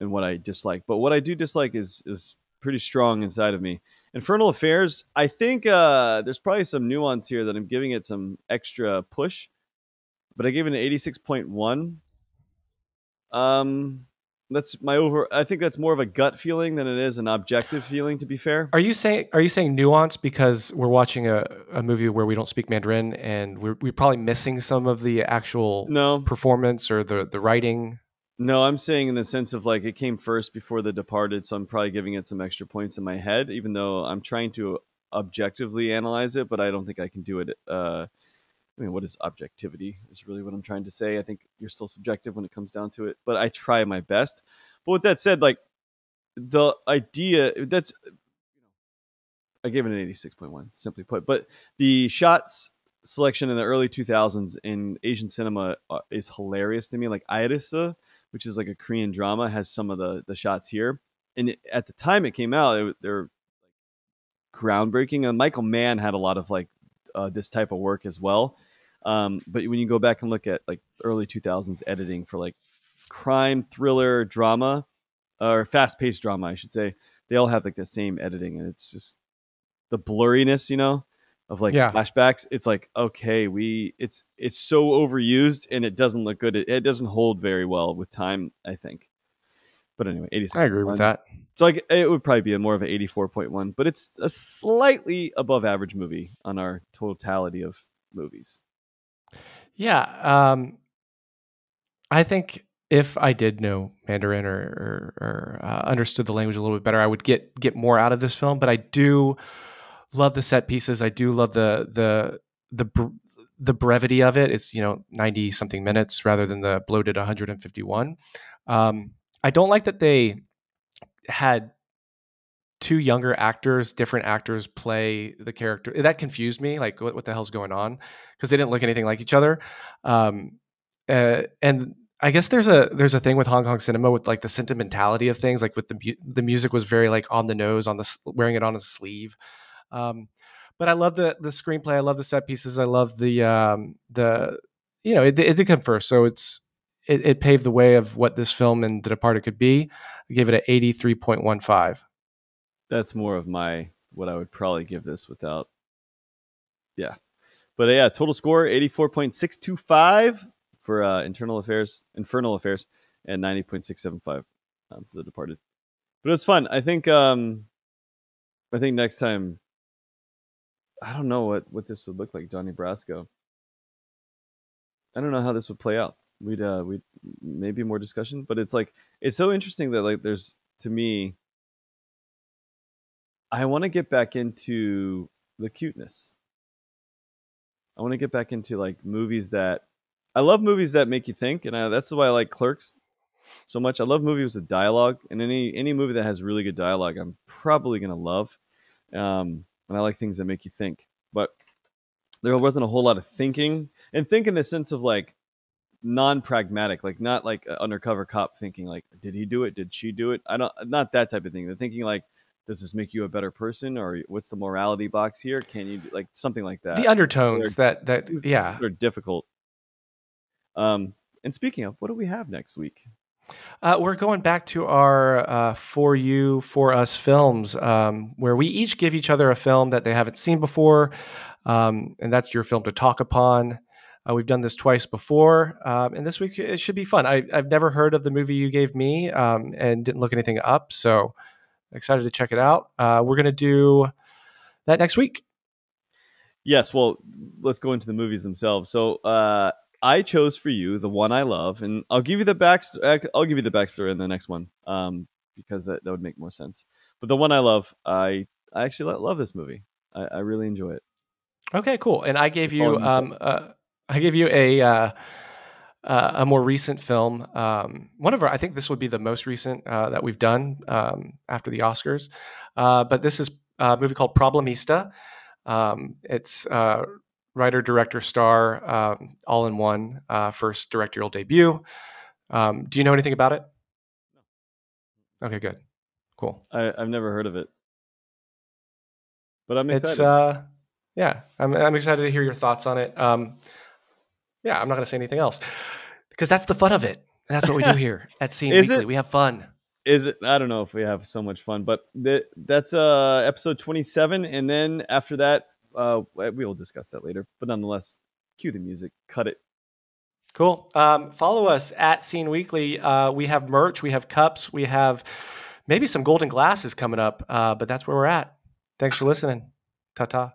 Speaker 1: in what I dislike. But what I do dislike is is pretty strong inside of me. Infernal Affairs. I think uh, there's probably some nuance here that I'm giving it some extra push. But I gave it an eighty-six point one. Um, that's my over. I think that's more of a gut feeling than it is an objective feeling. To be fair,
Speaker 2: Are you saying are you saying nuance because we're watching a, a movie where we don't speak Mandarin and we're we're probably missing some of the actual
Speaker 1: no,
Speaker 2: performance or the the writing?
Speaker 1: no. I'm saying in the sense of like it came first before The Departed, so I'm probably giving it some extra points in my head, even though I'm trying to objectively analyze it, but I don't think I can do it. Uh, I mean, what is objectivity? Is really what I'm trying to say. I think you're still subjective when it comes down to it, but I try my best. But with that said, like the idea that's I gave it an 86.1, simply put. But the shots selection in the early 2000s in Asian cinema uh, is hilarious to me. Like Irisa, which is like a Korean drama, has some of the the shots here. And at the time it came out, it, they're groundbreaking. And Michael Mann had a lot of like uh, this type of work as well. Um, but when you go back and look at like early 2000s editing for like crime, thriller, drama, or fast paced drama, I should say, they all have like the same editing, and it's just the blurriness, you know, of like
Speaker 2: Yeah.
Speaker 1: flashbacks. It's like okay, we it's it's so overused and it doesn't look good. It, it doesn't hold very well with time. I think. But anyway, 86.
Speaker 2: I agree with that.
Speaker 1: So like it would probably be a more of an 84.1, but it's a slightly above average movie on our totality of movies.
Speaker 2: Yeah, um, I think if I did know Mandarin or, or, or uh, understood the language a little bit better, I would get get more out of this film. But I do love the set pieces. I do love the the the the brevity of it. It's you know ninety something minutes rather than the bloated one hundred and fifty one. Um, I don't like that they had two younger actors, different actors play the character. That confused me. Like, what, what the hell's going on? Because they didn't look anything like each other. Um, uh, and I guess there's a there's a thing with Hong Kong cinema with like the sentimentality of things. Like with the the music was very like on the nose, on the wearing it on a sleeve. Um, but I love the the screenplay. I love the set pieces. I love the um, the you know it, it did come first, so it's it, it paved the way of what this film and The Departed could be. I gave it an eighty three point one five.
Speaker 1: That's more of my what I would probably give this without. Yeah, but yeah, total score eighty four point six two five for uh, internal affairs, infernal affairs, and ninety point six seven five um, for The Departed. But it was fun. I think. Um, I think next time I don't know what what this would look like, Donnie Brasco. I don't know how this would play out. We'd uh we'd maybe more discussion, but it's like it's so interesting that like there's to me I want to get back into the cuteness. I want to get back into like movies that I love movies that make you think, and I, that's why I like Clerks so much. I love movies with dialogue, and any any movie that has really good dialogue, I'm probably gonna love. Um, and I like things that make you think. But there wasn't a whole lot of thinking, and think in the sense of like non-pragmatic, like not like undercover cop thinking, like did he do it? Did she do it? I don't, not that type of thing. They're thinking like, does this make you a better person, or what's the morality box here? Can you like something like that?
Speaker 2: The undertones they're, that that yeah,
Speaker 1: they're difficult. Um, and speaking of, what do we have next week?
Speaker 2: Uh, we're going back to our uh, for you for us films, um, where we each give each other a film that they haven't seen before, um, and that's your film to talk upon. Uh, we've done this twice before, um, and this week it should be fun. I, have never heard of the movie you gave me, um, and didn't look anything up, so excited to check it out. Uh, we're gonna do that next week.
Speaker 1: Yes, well, let's go into the movies themselves. So uh, I chose for you the one I love, and I'll give you the back. I'll give you the backstory in the next one, um, because that, that would make more sense. But the one I love, I I actually love this movie. I, I really enjoy it.
Speaker 2: Okay, cool. And I gave you um, uh, I gave you a uh, uh, a more recent film. Um, one of our, I think this would be the most recent uh, that we've done um, after the Oscars. Uh, but this is a movie called Problemista. Um, it's uh, writer, director, star, um, all in one, uh, first directorial debut. Um, do you know anything about it? Okay, good, cool.
Speaker 1: I, have never heard of it, but I'm excited.
Speaker 2: It's, uh, yeah, I'm, I'm excited to hear your thoughts on it. Yeah, I'm not going to say anything else because that's the fun of it. that's what we do here at Scene Weekly. It, we have fun.
Speaker 1: Is it? I don't know if we have so much fun, but th- that's uh, episode 27, and then after that, uh, we will discuss that later. But nonetheless, cue the music, cut it.
Speaker 2: Cool. Um, follow us at Scene Weekly. Uh, we have merch, we have cups, we have maybe some golden glasses coming up, uh, but that's where we're at. Thanks for listening. Ta ta.